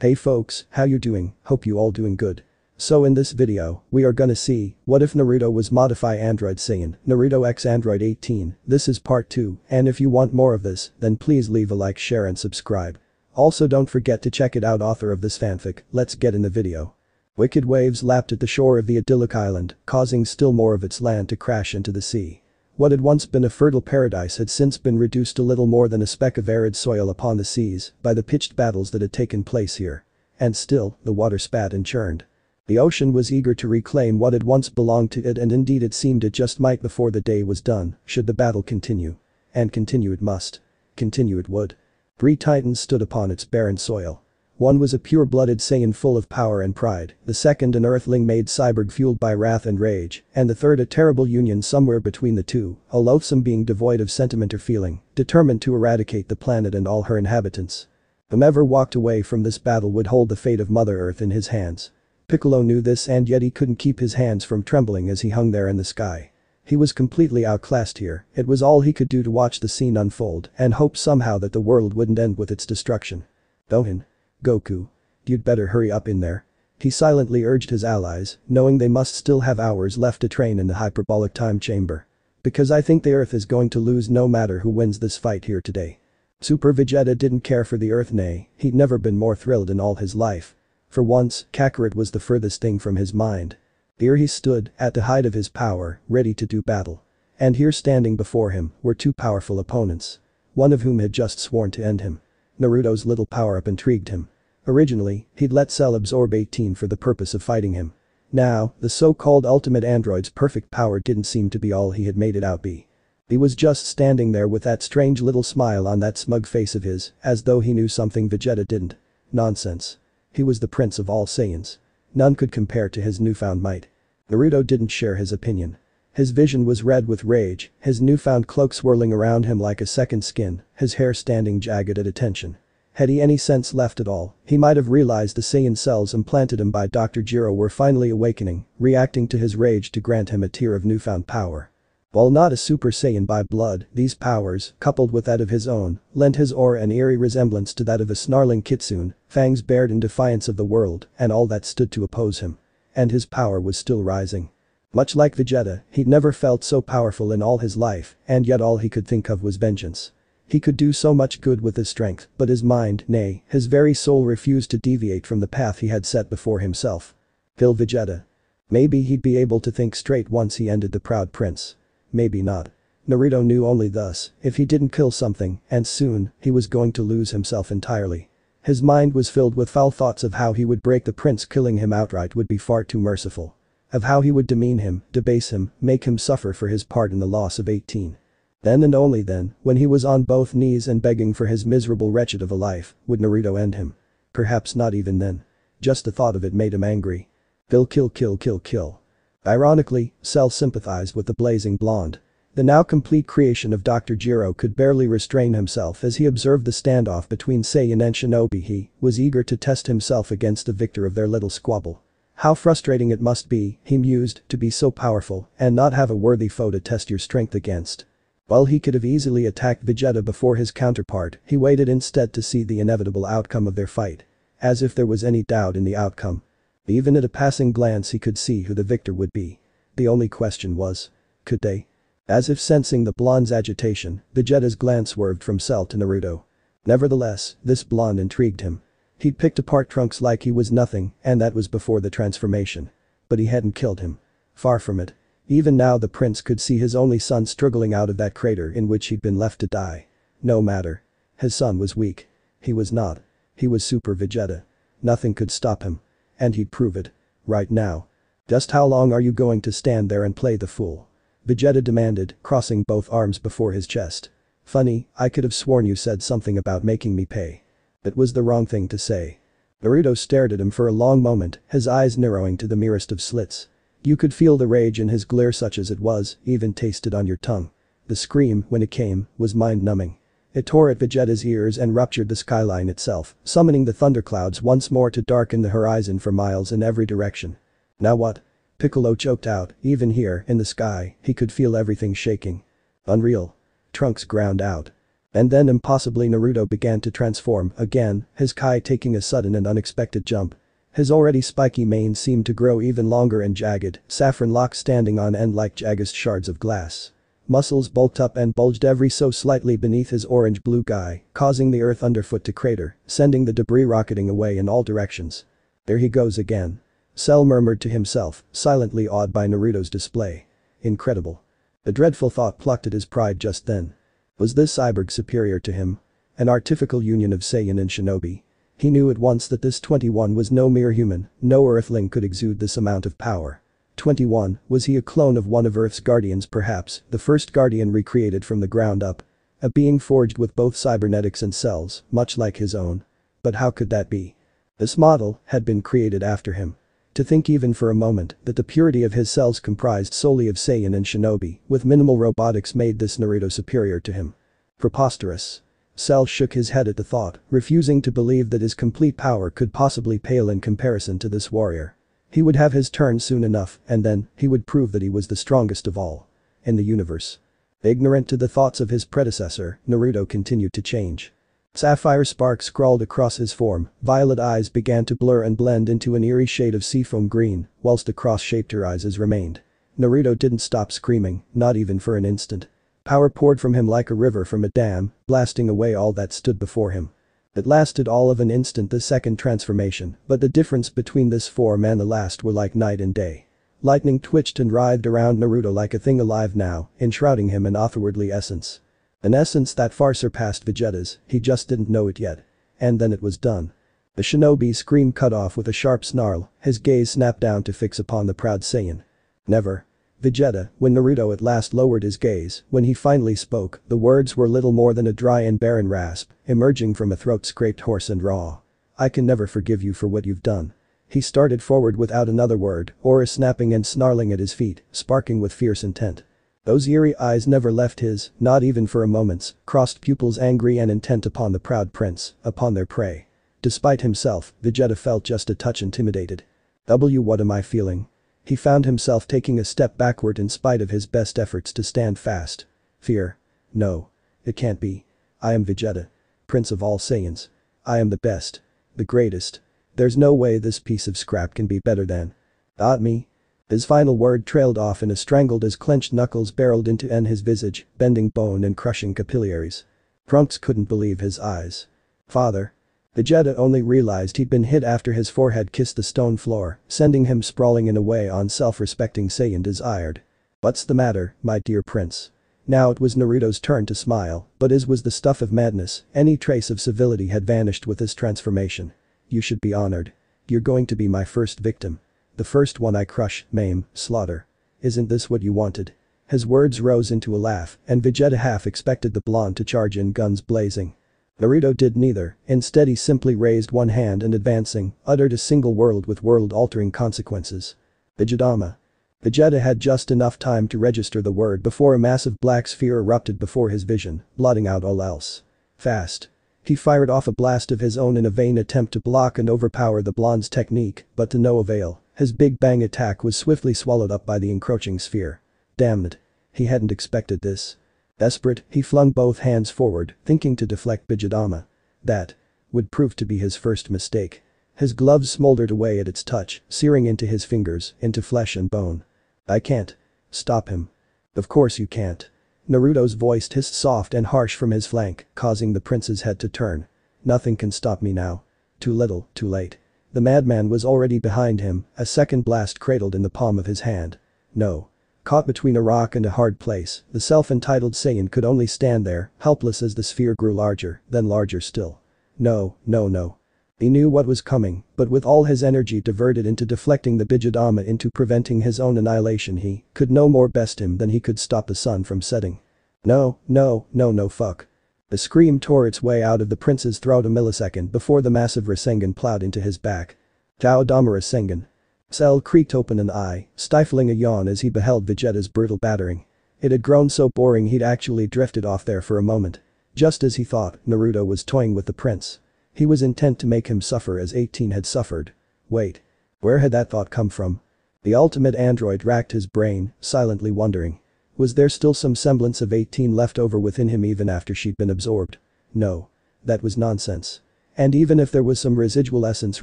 Hey folks, how you doing, hope you all doing good. So in this video, we are gonna see, what if Naruto was modify Android Saiyan, Naruto X Android 18, this is part 2, and if you want more of this, then please leave a like share and subscribe. Also don't forget to check it out author of this fanfic, let's get in the video. Wicked waves lapped at the shore of the idyllic island, causing still more of its land to crash into the sea. What had once been a fertile paradise had since been reduced to little more than a speck of arid soil upon the seas by the pitched battles that had taken place here. And still, the water spat and churned. The ocean was eager to reclaim what had once belonged to it and indeed it seemed it just might before the day was done, should the battle continue. And continue it must. Continue it would. Three titans stood upon its barren soil. One was a pure-blooded Saiyan full of power and pride, the second an earthling made cyborg fueled by wrath and rage, and the third a terrible union somewhere between the two, a loathsome being devoid of sentiment or feeling, determined to eradicate the planet and all her inhabitants. Whomever walked away from this battle would hold the fate of Mother Earth in his hands. Piccolo knew this and yet he couldn't keep his hands from trembling as he hung there in the sky. He was completely outclassed here, it was all he could do to watch the scene unfold and hope somehow that the world wouldn't end with its destruction. Gohan. Goku. You'd better hurry up in there. He silently urged his allies, knowing they must still have hours left to train in the hyperbolic time chamber. Because I think the Earth is going to lose no matter who wins this fight here today. Super Vegeta didn't care for the Earth nay, he'd never been more thrilled in all his life. For once, Kakarot was the furthest thing from his mind. Here he stood, at the height of his power, ready to do battle. And here standing before him, were two powerful opponents. One of whom had just sworn to end him. Naruto's little power-up intrigued him. Originally, he'd let Cell absorb 18 for the purpose of fighting him. Now, the so-called ultimate android's perfect power didn't seem to be all he had made it out be. He was just standing there with that strange little smile on that smug face of his, as though he knew something Vegeta didn't. Nonsense. He was the prince of all Saiyans. None could compare to his newfound might. Naruto didn't share his opinion. His vision was red with rage, his newfound cloak swirling around him like a second skin, his hair standing jagged at attention. Had he any sense left at all, he might have realized the Saiyan cells implanted him by Dr. Gero were finally awakening, reacting to his rage to grant him a tier of newfound power. While not a Super Saiyan by blood, these powers, coupled with that of his own, lent his aura an eerie resemblance to that of a snarling kitsune, fangs bared in defiance of the world and all that stood to oppose him. And his power was still rising. Much like Vegeta, he'd never felt so powerful in all his life, and yet all he could think of was vengeance. He could do so much good with his strength, but his mind, nay, his very soul refused to deviate from the path he had set before himself. Kill Vegeta. Maybe he'd be able to think straight once he ended the proud prince. Maybe not. Naruto knew only thus, if he didn't kill something, and soon, he was going to lose himself entirely. His mind was filled with foul thoughts of how he would break the prince killing him outright would be far too merciful. Of how he would demean him, debase him, make him suffer for his part in the loss of 18. Then and only then, when he was on both knees and begging for his miserable wretched of a life, would Naruto end him. Perhaps not even then. Just the thought of it made him angry. Kill kill kill kill kill. Ironically, Cell sympathized with the blazing blonde. The now complete creation of Dr. Gero could barely restrain himself as he observed the standoff between Saiyan and Shinobi he was eager to test himself against the victor of their little squabble. How frustrating it must be, he mused, to be so powerful and not have a worthy foe to test your strength against. While he could have easily attacked Vegeta before his counterpart, he waited instead to see the inevitable outcome of their fight. As if there was any doubt in the outcome. Even at a passing glance he could see who the victor would be. The only question was, could they? As if sensing the blonde's agitation, Vegeta's glance swerved from Cell to Naruto. Nevertheless, this blonde intrigued him. He'd picked apart Trunks like he was nothing, and that was before the transformation. But he hadn't killed him. Far from it. Even now the prince could see his only son struggling out of that crater in which he'd been left to die. No matter. His son was weak. He was not. He was Super Vegeta. Nothing could stop him. And he'd prove it. Right now. Just how long are you going to stand there and play the fool? Vegeta demanded, crossing both arms before his chest. Funny, I could have sworn you said something about making me pay. It was the wrong thing to say. Naruto stared at him for a long moment, his eyes narrowing to the merest of slits. You could feel the rage in his glare such as it was, even tasted on your tongue. The scream, when it came, was mind-numbing. It tore at Vegeta's ears and ruptured the skyline itself, summoning the thunderclouds once more to darken the horizon for miles in every direction. Now what? Piccolo choked out, even here, in the sky, he could feel everything shaking. Unreal. Trunks ground out. And then impossibly Naruto began to transform again, his Kai taking a sudden and unexpected jump. His already spiky mane seemed to grow even longer and jagged, saffron locks standing on end like jagged shards of glass. Muscles bulked up and bulged every so slightly beneath his orange-blue gi, causing the earth underfoot to crater, sending the debris rocketing away in all directions. There he goes again. Cell murmured to himself, silently awed by Naruto's display. Incredible. A dreadful thought plucked at his pride just then. Was this cyborg superior to him? An artificial union of Saiyan and Shinobi. He knew at once that this 21 was no mere human, no earthling could exude this amount of power. 21, was he a clone of one of Earth's guardians perhaps, the first guardian recreated from the ground up? A being forged with both cybernetics and cells, much like his own. But how could that be? This model had been created after him. To think even for a moment that the purity of his cells comprised solely of Saiyan and Shinobi, with minimal robotics made this Naruto superior to him. Preposterous. Cell shook his head at the thought, refusing to believe that his complete power could possibly pale in comparison to this warrior. He would have his turn soon enough, and then, he would prove that he was the strongest of all. In the universe. Ignorant to the thoughts of his predecessor, Naruto continued to change. Sapphire sparks crawled across his form, violet eyes began to blur and blend into an eerie shade of seafoam green, whilst the cross-shaped eyes remained. Naruto didn't stop screaming, not even for an instant. Power poured from him like a river from a dam, blasting away all that stood before him. It lasted all of an instant the second transformation, but the difference between this form and the last were like night and day. Lightning twitched and writhed around Naruto like a thing alive now, enshrouding him in otherworldly essence. An essence that far surpassed Vegeta's, he just didn't know it yet. And then it was done. The shinobi's scream cut off with a sharp snarl, his gaze snapped down to fix upon the proud Saiyan. Never. Vegeta, when Naruto at last lowered his gaze, when he finally spoke, the words were little more than a dry and barren rasp, emerging from a throat scraped hoarse and raw. I can never forgive you for what you've done. He started forward without another word, Aura snapping and snarling at his feet, sparking with fierce intent. Those eerie eyes never left his, not even for a moment, crossed pupils angry and intent upon the proud prince, upon their prey. Despite himself, Vegeta felt just a touch intimidated. W what am I feeling? He found himself taking a step backward in spite of his best efforts to stand fast. Fear. No. It can't be. I am Vegeta. Prince of all Saiyans. I am the best. The greatest. There's no way this piece of scrap can be better than. Not me. His final word trailed off in a strangled as clenched knuckles barreled into N his visage, bending bone and crushing capillaries. Trunks couldn't believe his eyes. Father. Vegeta only realized he'd been hit after his forehead kissed the stone floor, sending him sprawling in a way on self-respecting Saiyan desired. What's the matter, my dear prince? Now it was Naruto's turn to smile, but as was the stuff of madness, any trace of civility had vanished with this transformation. You should be honored. You're going to be my first victim. The first one I crush, maim, slaughter. Isn't this what you wanted? His words rose into a laugh, and Vegeta half expected the blonde to charge in guns blazing. Naruto did neither, instead he simply raised one hand and advancing, uttered a single word with world-altering consequences. Vegetama. Vegeta had just enough time to register the word before a massive black sphere erupted before his vision, blotting out all else. Fast. He fired off a blast of his own in a vain attempt to block and overpower the blonde's technique, but to no avail, his big bang attack was swiftly swallowed up by the encroaching sphere. Damn it. He hadn't expected this. Desperate, he flung both hands forward, thinking to deflect Vegetama. That would prove to be his first mistake. His gloves smoldered away at its touch, searing into his fingers, into flesh and bone. I can't. Stop him. Of course you can't. Naruto's voice hissed soft and harsh from his flank, causing the prince's head to turn. Nothing can stop me now. Too little, too late. The madman was already behind him, a second blast cradled in the palm of his hand. No. Caught between a rock and a hard place, the self-entitled Saiyan could only stand there, helpless as the sphere grew larger, then larger still. No, no no. He knew what was coming, but with all his energy diverted into deflecting the Bijudama into preventing his own annihilation he could no more best him than he could stop the sun from setting. No, no, no no fuck. The scream tore its way out of the prince's throat a millisecond before the massive Rasengan plowed into his back. Tao Dama Rasengan. Cell creaked open an eye, stifling a yawn as he beheld Vegeta's brutal battering. It had grown so boring he'd actually drifted off there for a moment. Just as he thought, Naruto was toying with the prince. He was intent to make him suffer as 18 had suffered. Wait. Where had that thought come from? The ultimate android racked his brain, silently wondering. Was there still some semblance of 18 left over within him even after she'd been absorbed? No. That was nonsense. And even if there was some residual essence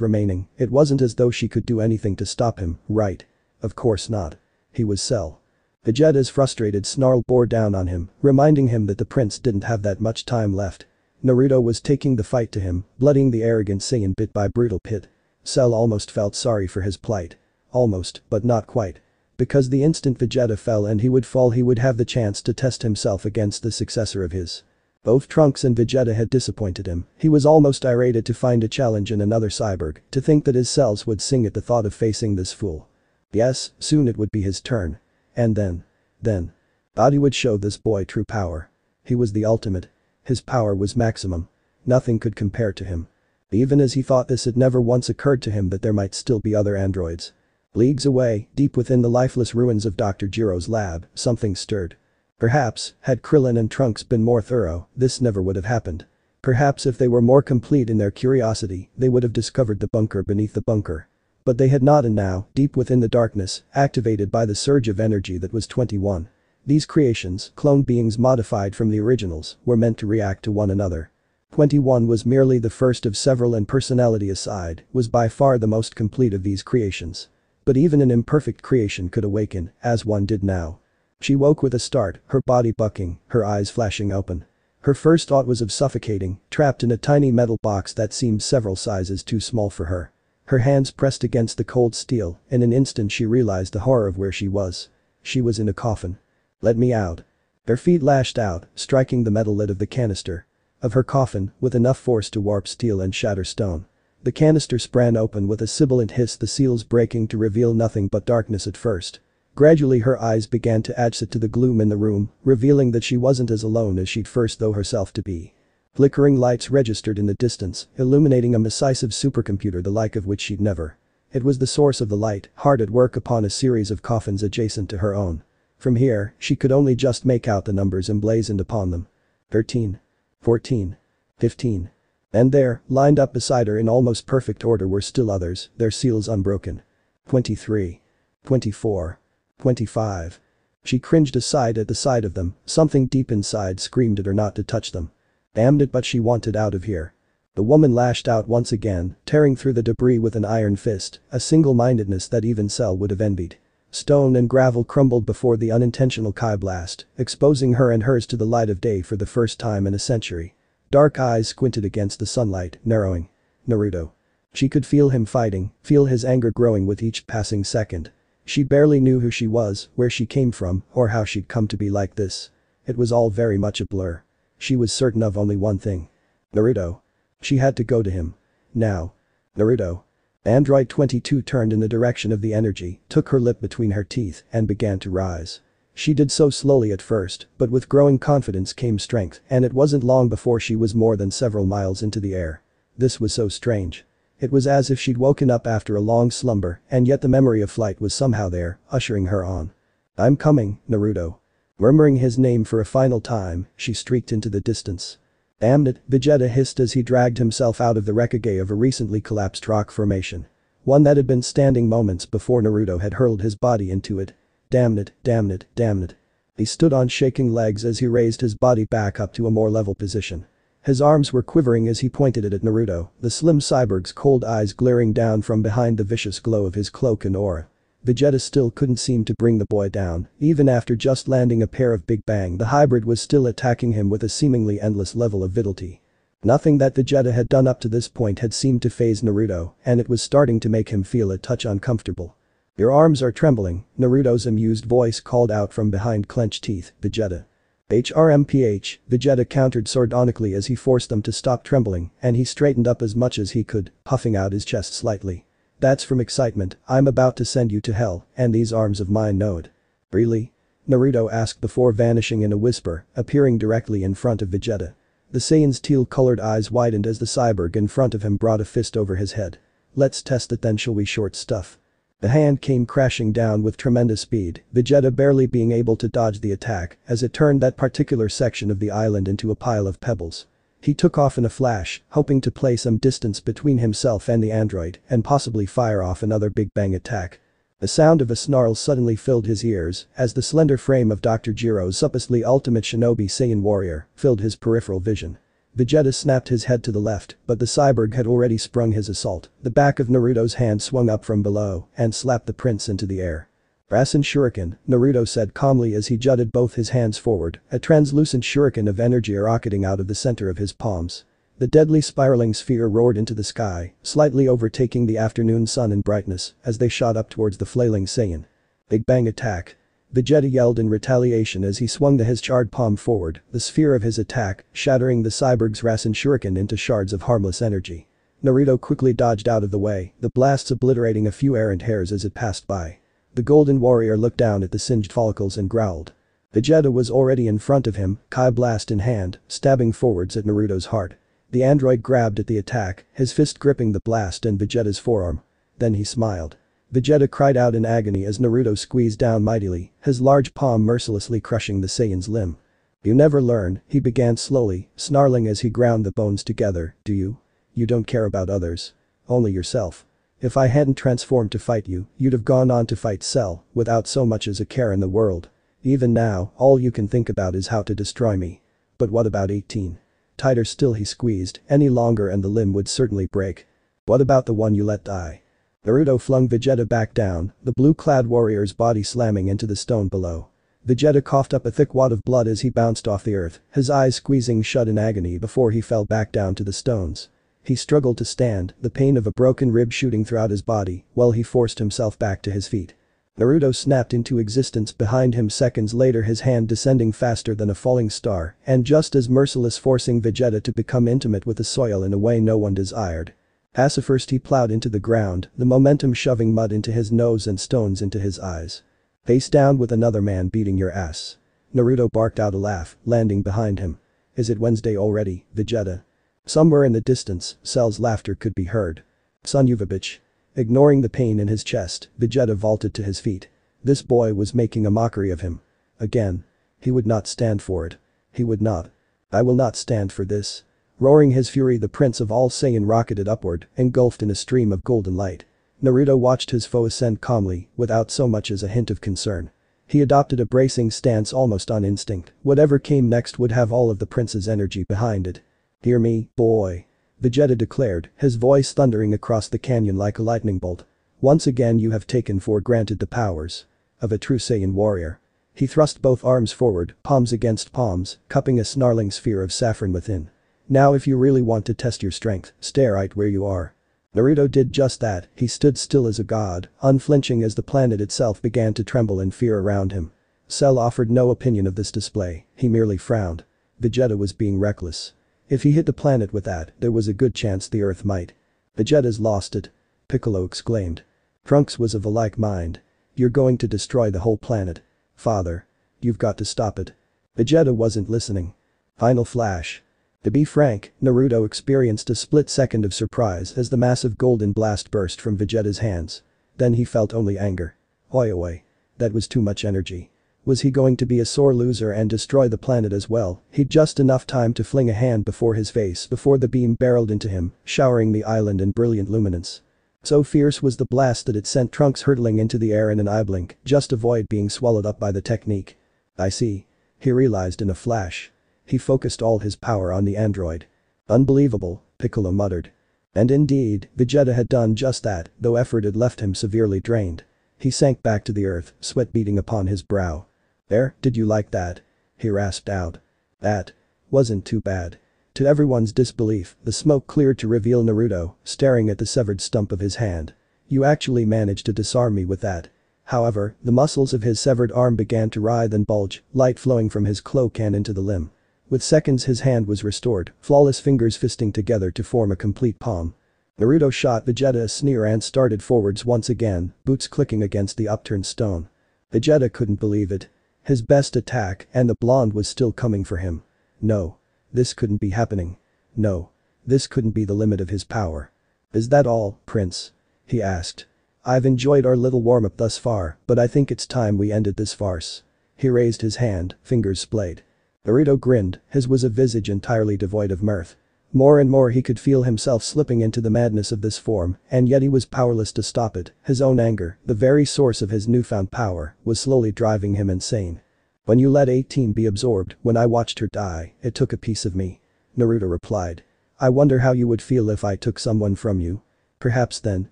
remaining, it wasn't as though she could do anything to stop him, right? Of course not. He was Cell. Vegeta's frustrated snarl bore down on him, reminding him that the prince didn't have that much time left. Naruto was taking the fight to him, bloodying the arrogant Saiyan bit by brutal pit. Cell almost felt sorry for his plight. Almost, but not quite. Because the instant Vegeta fell and he would fall he would have the chance to test himself against the successor of his. Both Trunks and Vegeta had disappointed him, he was almost irated to find a challenge in another cyborg, to think that his cells would sing at the thought of facing this fool. Yes, soon it would be his turn. And then. Then. Body would show this boy true power. He was the ultimate. His power was maximum. Nothing could compare to him. Even as he thought this it never once occurred to him that there might still be other androids. Leagues away, deep within the lifeless ruins of Dr. Gero's lab, something stirred. Perhaps, had Krillin and Trunks been more thorough, this never would have happened. Perhaps if they were more complete in their curiosity, they would have discovered the bunker beneath the bunker. But they had not and now, deep within the darkness, activated by the surge of energy that was 21. These creations, clone beings modified from the originals, were meant to react to one another. 21 was merely the first of several and personality aside, was by far the most complete of these creations. But even an imperfect creation could awaken, as one did now. She woke with a start, her body bucking, her eyes flashing open. Her first thought was of suffocating, trapped in a tiny metal box that seemed several sizes too small for her. Her hands pressed against the cold steel, in an instant she realized the horror of where she was. She was in a coffin. Let me out. Their feet lashed out, striking the metal lid of the canister. Of her coffin, with enough force to warp steel and shatter stone. The canister sprang open with a sibilant hiss the seals breaking to reveal nothing but darkness at first. Gradually her eyes began to adjust to the gloom in the room, revealing that she wasn't as alone as she'd first though herself to be. Flickering lights registered in the distance, illuminating a massive supercomputer the like of which she'd never. It was the source of the light, hard at work upon a series of coffins adjacent to her own. From here, she could only just make out the numbers emblazoned upon them. 13. 14. 15. And there, lined up beside her in almost perfect order were still others, their seals unbroken. 23. 24. 25. She cringed aside at the sight of them, something deep inside screamed at her not to touch them. Damned it but she wanted out of here. The woman lashed out once again, tearing through the debris with an iron fist, a single-mindedness that even Cell would have envied. Stone and gravel crumbled before the unintentional Kai blast, exposing her and hers to the light of day for the first time in a century. Dark eyes squinted against the sunlight, narrowing. Naruto. She could feel him fighting, feel his anger growing with each passing second. She barely knew who she was, where she came from, or how she'd come to be like this. It was all very much a blur. She was certain of only one thing. Naruto. She had to go to him. Now. Naruto. Android 22 turned in the direction of the energy, took her lip between her teeth, and began to rise. She did so slowly at first, but with growing confidence came strength, and it wasn't long before she was more than several miles into the air. This was so strange. It was as if she'd woken up after a long slumber, and yet the memory of flight was somehow there, ushering her on. I'm coming, Naruto. Murmuring his name for a final time, she streaked into the distance. Damn it, Vegeta hissed as he dragged himself out of the wreckage of a recently collapsed rock formation. One that had been standing moments before Naruto had hurled his body into it. Damn it, damn it, damn it. He stood on shaking legs as he raised his body back up to a more level position. His arms were quivering as he pointed it at Naruto, the slim cyborg's cold eyes glaring down from behind the vicious glow of his cloak and aura. Vegeta still couldn't seem to bring the boy down, even after just landing a pair of Big Bang the hybrid was still attacking him with a seemingly endless level of vitality. Nothing that Vegeta had done up to this point had seemed to phase Naruto, and it was starting to make him feel a touch uncomfortable. Your arms are trembling, Naruto's amused voice called out from behind clenched teeth, Vegeta. HRMPH, Vegeta countered sardonically as he forced them to stop trembling and he straightened up as much as he could, puffing out his chest slightly. That's from excitement, I'm about to send you to hell, and these arms of mine know it. Really? Naruto asked before vanishing in a whisper, appearing directly in front of Vegeta. The Saiyan's teal-colored eyes widened as the cyborg in front of him brought a fist over his head. Let's test it then shall we short stuff. The hand came crashing down with tremendous speed, Vegeta barely being able to dodge the attack as it turned that particular section of the island into a pile of pebbles. He took off in a flash, hoping to play some distance between himself and the android and possibly fire off another Big Bang attack. The sound of a snarl suddenly filled his ears as the slender frame of Dr. Gero's supposedly ultimate shinobi Saiyan warrior filled his peripheral vision. Vegeta snapped his head to the left, but the cyborg had already sprung his assault. The back of Naruto's hand swung up from below and slapped the prince into the air. Rasen Shuriken, Naruto said calmly as he jutted both his hands forward, a translucent shuriken of energy rocketing out of the center of his palms. The deadly spiraling sphere roared into the sky, slightly overtaking the afternoon sun in brightness as they shot up towards the flailing Saiyan. Big Bang attack. Vegeta yelled in retaliation as he swung the his charred palm forward, the sphere of his attack, shattering the cyborg's Rasen shuriken into shards of harmless energy. Naruto quickly dodged out of the way, the blasts obliterating a few errant hairs as it passed by. The golden warrior looked down at the singed follicles and growled. Vegeta was already in front of him, Kai blast in hand, stabbing forwards at Naruto's heart. The android grabbed at the attack, his fist gripping the blast and Vegeta's forearm. Then he smiled. Vegeta cried out in agony as Naruto squeezed down mightily, his large palm mercilessly crushing the Saiyan's limb. You never learn, he began slowly, snarling as he ground the bones together, do you? You don't care about others. Only yourself. If I hadn't transformed to fight you, you'd have gone on to fight Cell, without so much as a care in the world. Even now, all you can think about is how to destroy me. But what about 18? Tighter still he squeezed, any longer and the limb would certainly break. What about the one you let die? Naruto flung Vegeta back down, the blue-clad warrior's body slamming into the stone below. Vegeta coughed up a thick wad of blood as he bounced off the earth, his eyes squeezing shut in agony before he fell back down to the stones. He struggled to stand, the pain of a broken rib shooting throughout his body, while he forced himself back to his feet. Naruto snapped into existence behind him seconds later his hand descending faster than a falling star and just as merciless forcing Vegeta to become intimate with the soil in a way no one desired. As first he plowed into the ground, the momentum shoving mud into his nose and stones into his eyes. Face down with another man beating your ass. Naruto barked out a laugh, landing behind him. Is it Wednesday already, Vegeta? Somewhere in the distance, Cell's laughter could be heard. Son you bitch. Ignoring the pain in his chest, Vegeta vaulted to his feet. This boy was making a mockery of him. Again. He would not stand for it. He would not. I will not stand for this. Roaring his fury the Prince of All Saiyan rocketed upward, engulfed in a stream of golden light. Naruto watched his foe ascend calmly, without so much as a hint of concern. He adopted a bracing stance almost on instinct, whatever came next would have all of the prince's energy behind it. Hear me, boy. Vegeta declared, his voice thundering across the canyon like a lightning bolt. Once again you have taken for granted the powers of a true Saiyan warrior. He thrust both arms forward, palms against palms, cupping a snarling sphere of saffron within. Now if you really want to test your strength, stay right where you are. Naruto did just that, he stood still as a god, unflinching as the planet itself began to tremble in fear around him. Cell offered no opinion of this display, he merely frowned. Vegeta was being reckless. If he hit the planet with that, there was a good chance the earth might. Vegeta's lost it. Piccolo exclaimed. Trunks was of a like mind. You're going to destroy the whole planet. Father. You've got to stop it. Vegeta wasn't listening. Final flash. To be frank, Naruto experienced a split second of surprise as the massive golden blast burst from Vegeta's hands. Then he felt only anger. Oi oi. That was too much energy. Was he going to be a sore loser and destroy the planet as well? He'd just enough time to fling a hand before his face before the beam barreled into him, showering the island in brilliant luminance. So fierce was the blast that it sent Trunks hurtling into the air in an eye blink, just avoid being swallowed up by the technique. I see. He realized in a flash. He focused all his power on the android. Unbelievable, Piccolo muttered. And indeed, Vegeta had done just that, though effort had left him severely drained. He sank back to the earth, sweat beating upon his brow. There, did you like that? He rasped out. That wasn't too bad. To everyone's disbelief, the smoke cleared to reveal Naruto, staring at the severed stump of his hand. You actually managed to disarm me with that. However, the muscles of his severed arm began to writhe and bulge, light flowing from his cloak and into the limb. With seconds his hand was restored, flawless fingers fisting together to form a complete palm. Naruto shot Vegeta a sneer and started forwards once again, boots clicking against the upturned stone. Vegeta couldn't believe it. His best attack and the blonde was still coming for him. No. This couldn't be happening. No. This couldn't be the limit of his power. Is that all, Prince? He asked. I've enjoyed our little warm-up thus far, but I think it's time we ended this farce. He raised his hand, fingers splayed. Naruto grinned, his was a visage entirely devoid of mirth. More and more he could feel himself slipping into the madness of this form, and yet he was powerless to stop it, his own anger, the very source of his newfound power, was slowly driving him insane. When you let 18 be absorbed, when I watched her die, it took a piece of me. Naruto replied. I wonder how you would feel if I took someone from you. Perhaps then,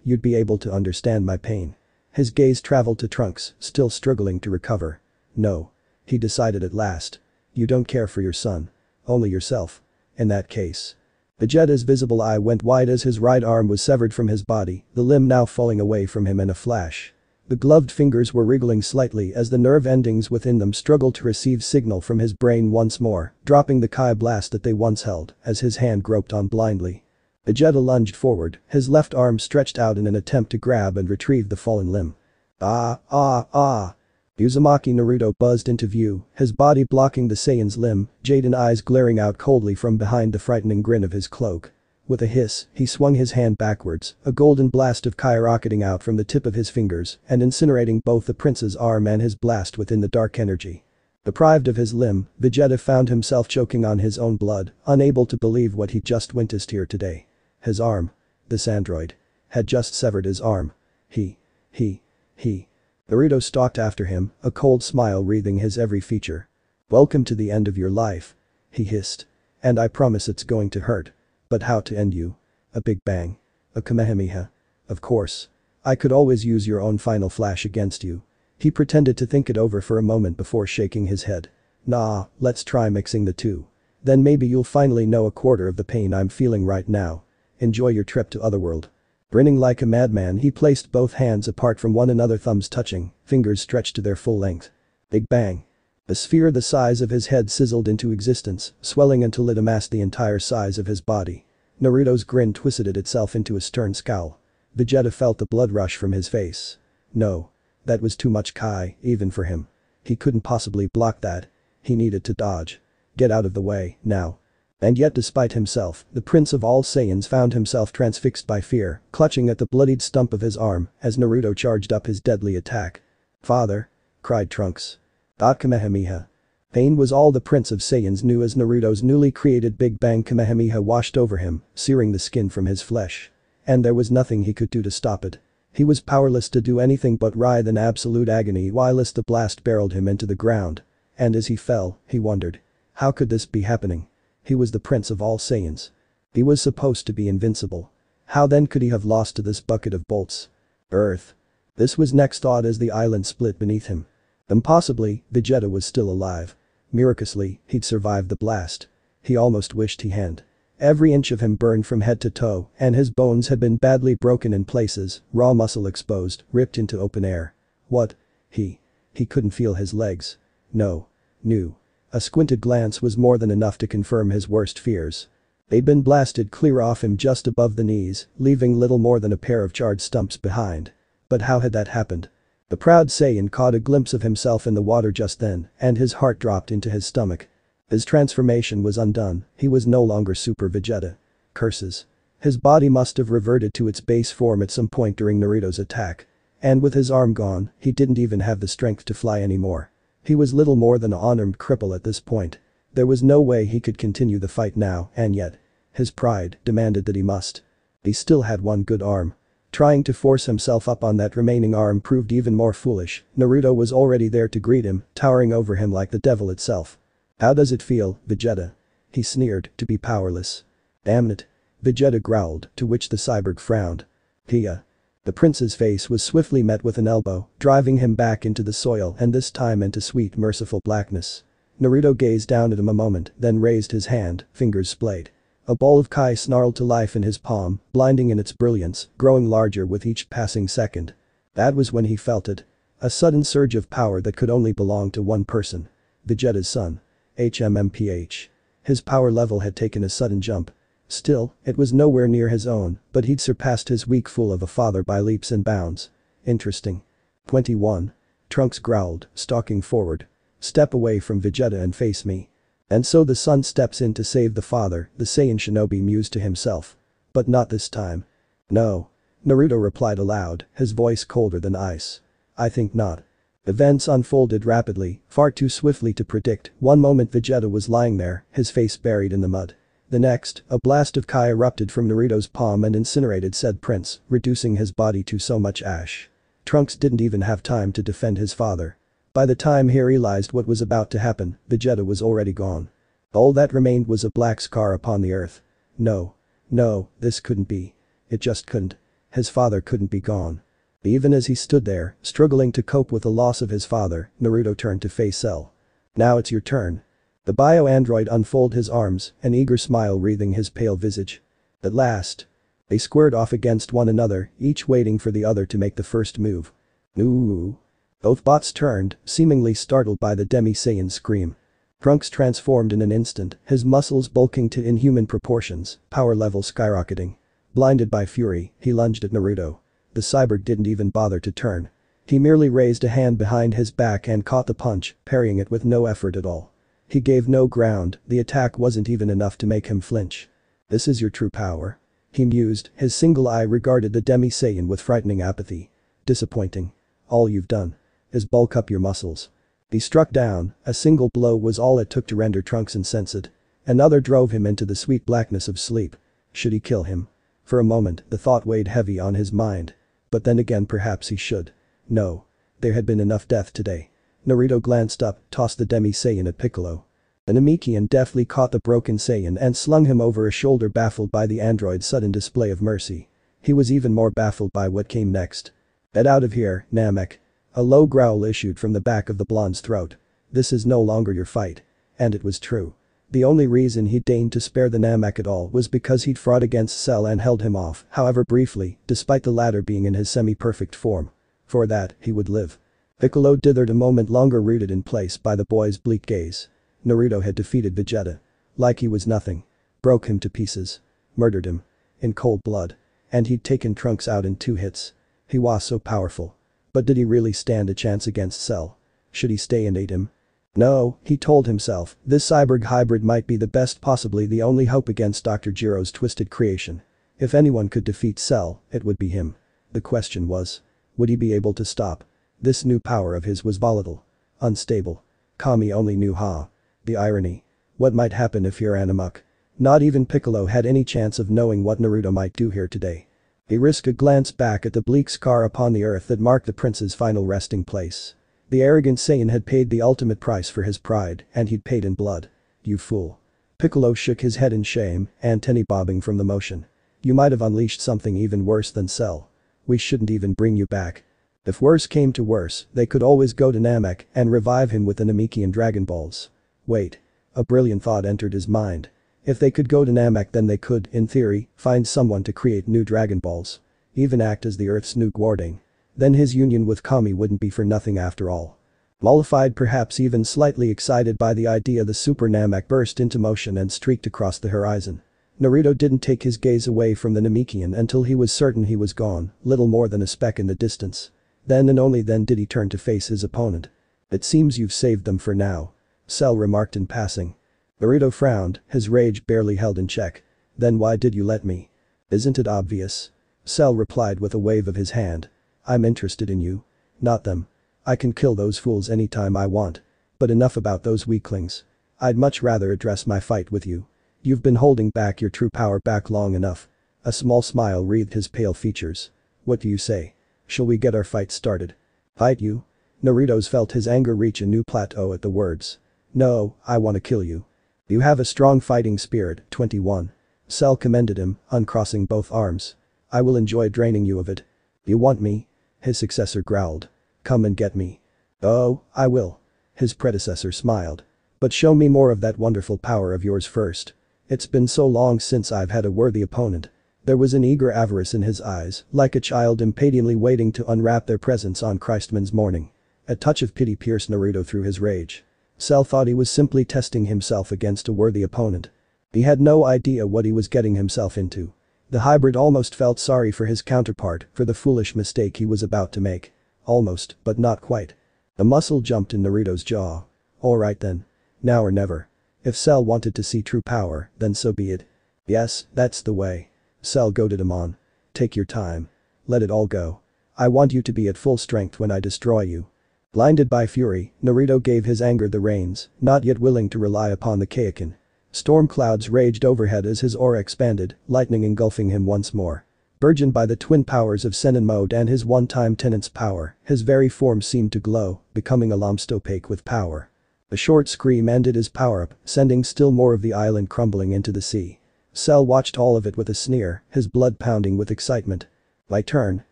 you'd be able to understand my pain. His gaze traveled to Trunks, still struggling to recover. No. He decided at last. You don't care for your son. Only yourself. In that case. Vegeta's visible eye went wide as his right arm was severed from his body, the limb now falling away from him in a flash. The gloved fingers were wriggling slightly as the nerve endings within them struggled to receive signal from his brain once more, dropping the Kai blast that they once held, as his hand groped on blindly. Vegeta lunged forward, his left arm stretched out in an attempt to grab and retrieve the fallen limb. Ah, ah, ah. Uzumaki Naruto buzzed into view, his body blocking the Saiyan's limb, Jaden eyes glaring out coldly from behind the frightening grin of his cloak. With a hiss, he swung his hand backwards, a golden blast of Kai rocketing out from the tip of his fingers and incinerating both the prince's arm and his blast within the dark energy. Deprived of his limb, Vegeta found himself choking on his own blood, unable to believe what he just witnessed here today. His arm. This android. Had just severed his arm. He. He. He. Naruto stalked after him, a cold smile wreathing his every feature. Welcome to the end of your life. He hissed. And I promise it's going to hurt. But how to end you? A big bang. A kamehameha. Of course. I could always use your own final flash against you. He pretended to think it over for a moment before shaking his head. Nah, let's try mixing the two. Then maybe you'll finally know a quarter of the pain I'm feeling right now. Enjoy your trip to Otherworld. Grinning like a madman he placed both hands apart from one another thumbs touching, fingers stretched to their full length. Big bang. A sphere the size of his head sizzled into existence, swelling until it amassed the entire size of his body. Naruto's grin twisted itself into a stern scowl. Vegeta felt the blood rush from his face. No. That was too much Kai, even for him. He couldn't possibly block that. He needed to dodge. Get out of the way, now. And yet despite himself, the prince of all Saiyans found himself transfixed by fear, clutching at the bloodied stump of his arm as Naruto charged up his deadly attack. Father! cried Trunks. Dot Kamehameha. Pain was all the Prince of Saiyans knew as Naruto's newly created Big Bang Kamehameha washed over him, searing the skin from his flesh. And there was nothing he could do to stop it. He was powerless to do anything but writhe in absolute agony whilst the blast barreled him into the ground. And as he fell, he wondered. How could this be happening? He was the prince of all Saiyans. He was supposed to be invincible. How then could he have lost to this bucket of bolts? Earth. This was next thought as the island split beneath him. Then possibly, Vegeta was still alive. Miraculously, he'd survived the blast. He almost wished he hadn't. Every inch of him burned from head to toe, and his bones had been badly broken in places, raw muscle exposed, ripped into open air. What? He. He couldn't feel his legs. No. Knew. A squinted glance was more than enough to confirm his worst fears. They'd been blasted clear off him just above the knees, leaving little more than a pair of charred stumps behind. But how had that happened? The proud Saiyan caught a glimpse of himself in the water just then, and his heart dropped into his stomach. His transformation was undone, he was no longer Super Vegeta. Curses. His body must have reverted to its base form at some point during Naruto's attack. And with his arm gone, he didn't even have the strength to fly anymore. He was little more than an unarmed cripple at this point. There was no way he could continue the fight now, and yet. His pride demanded that he must. He still had one good arm. Trying to force himself up on that remaining arm proved even more foolish, Naruto was already there to greet him, towering over him like the devil itself. How does it feel, Vegeta? He sneered, to be powerless. Damn it. Vegeta growled, to which the cyborg frowned. Pia. The prince's face was swiftly met with an elbow, driving him back into the soil and this time into sweet merciful blackness. Naruto gazed down at him a moment, then raised his hand, fingers splayed. A ball of Kai snarled to life in his palm, blinding in its brilliance, growing larger with each passing second. That was when he felt it. A sudden surge of power that could only belong to one person. The Vegeta's son. HMMPH. His power level had taken a sudden jump, Still, it was nowhere near his own, but he'd surpassed his weak fool of a father by leaps and bounds. Interesting. 21. Trunks growled, stalking forward. Step away from Vegeta and face me. And so the son steps in to save the father, the Saiyan shinobi mused to himself. But not this time. No. Naruto replied aloud, his voice colder than ice. I think not. Events unfolded rapidly, far too swiftly to predict, one moment Vegeta was lying there, his face buried in the mud. The next, a blast of Kai erupted from Naruto's palm and incinerated said prince, reducing his body to so much ash. Trunks didn't even have time to defend his father. By the time he realized what was about to happen, Vegeta was already gone. All that remained was a black scar upon the earth. No. No, this couldn't be. It just couldn't. His father couldn't be gone. Even as he stood there, struggling to cope with the loss of his father, Naruto turned to face Cell. Now it's your turn. The bio-android unfolded his arms, an eager smile wreathing his pale visage. At last. They squared off against one another, each waiting for the other to make the first move. Ooh. Both bots turned, seemingly startled by the Demi-Saiyan scream. Trunks transformed in an instant, his muscles bulking to inhuman proportions, power level skyrocketing. Blinded by fury, he lunged at Naruto. The cyborg didn't even bother to turn. He merely raised a hand behind his back and caught the punch, parrying it with no effort at all. He gave no ground, the attack wasn't even enough to make him flinch. This is your true power. He mused, his single eye regarded the Demi-Saiyan with frightening apathy. Disappointing. All you've done is bulk up your muscles. He struck down, a single blow was all it took to render Trunks insensate. Another drove him into the sweet blackness of sleep. Should he kill him? For a moment, the thought weighed heavy on his mind. But then again perhaps he should. No. There had been enough death today. Naruto glanced up, tossed the Demi-Saiyan at Piccolo. The Namekian deftly caught the broken Saiyan and slung him over a shoulder baffled by the android's sudden display of mercy. He was even more baffled by what came next. Get out of here, Namek. A low growl issued from the back of the blonde's throat. This is no longer your fight. And it was true. The only reason he deigned to spare the Namek at all was because he'd fought against Cell and held him off, however briefly, despite the latter being in his semi-perfect form. For that, he would live. Piccolo dithered a moment longer rooted in place by the boy's bleak gaze. Naruto had defeated Vegeta. Like he was nothing. Broke him to pieces. Murdered him. In cold blood. And he'd taken Trunks out in two hits. He was so powerful. But did he really stand a chance against Cell? Should he stay and aid him? No, he told himself, this cyborg hybrid might be the best possibly the only hope against Dr. Gero's twisted creation. If anyone could defeat Cell, it would be him. The question was. Would he be able to stop? This new power of his was volatile. Unstable. Kami only knew how. The irony. What might happen if he ran amok? Not even Piccolo had any chance of knowing what Naruto might do here today. He risked a glance back at the bleak scar upon the earth that marked the prince's final resting place. The arrogant Saiyan had paid the ultimate price for his pride, and he'd paid in blood. You fool. Piccolo shook his head in shame, antennae bobbing from the motion. You might have unleashed something even worse than Cell. We shouldn't even bring you back. If worse came to worse, they could always go to Namek and revive him with the Namekian Dragon Balls. Wait. A brilliant thought entered his mind. If they could go to Namek then they could, in theory, find someone to create new Dragon Balls. Even act as the Earth's new Guardian. Then his union with Kami wouldn't be for nothing after all. Mollified perhaps even slightly excited by the idea the Super Namek burst into motion and streaked across the horizon. Naruto didn't take his gaze away from the Namekian until he was certain he was gone, little more than a speck in the distance. Then and only then did he turn to face his opponent. It seems you've saved them for now. Cell remarked in passing. Naruto frowned, his rage barely held in check. Then why did you let me? Isn't it obvious? Cell replied with a wave of his hand. I'm interested in you. Not them. I can kill those fools anytime I want. But enough about those weaklings. I'd much rather address my fight with you. You've been holding back your true power back long enough. A small smile wreathed his pale features. What do you say? Shall we get our fight started? Fight you? Naruto's felt his anger reach a new plateau at the words. No, I want to kill you. You have a strong fighting spirit, 21. Cell commended him, uncrossing both arms. I will enjoy draining you of it. You want me? His successor growled. Come and get me. Oh, I will. His predecessor smiled. But show me more of that wonderful power of yours first. It's been so long since I've had a worthy opponent. There was an eager avarice in his eyes, like a child impatiently waiting to unwrap their presents on Christmas morning. A touch of pity pierced Naruto through his rage. Cell thought he was simply testing himself against a worthy opponent. He had no idea what he was getting himself into. The hybrid almost felt sorry for his counterpart for the foolish mistake he was about to make. Almost, but not quite. A muscle jumped in Naruto's jaw. Alright then. Now or never. If Cell wanted to see true power, then so be it. Yes, that's the way. Cell goaded him on. Take your time. Let it all go. I want you to be at full strength when I destroy you. Blinded by fury, Naruto gave his anger the reins, not yet willing to rely upon the Kaioken. Storm clouds raged overhead as his aura expanded, lightning engulfing him once more. Burgeoned by the twin powers of Sennin mode and his one-time tenant's power, his very form seemed to glow, becoming almost opaque with power. A short scream ended his power-up, sending still more of the island crumbling into the sea. Cell watched all of it with a sneer, his blood pounding with excitement. My turn.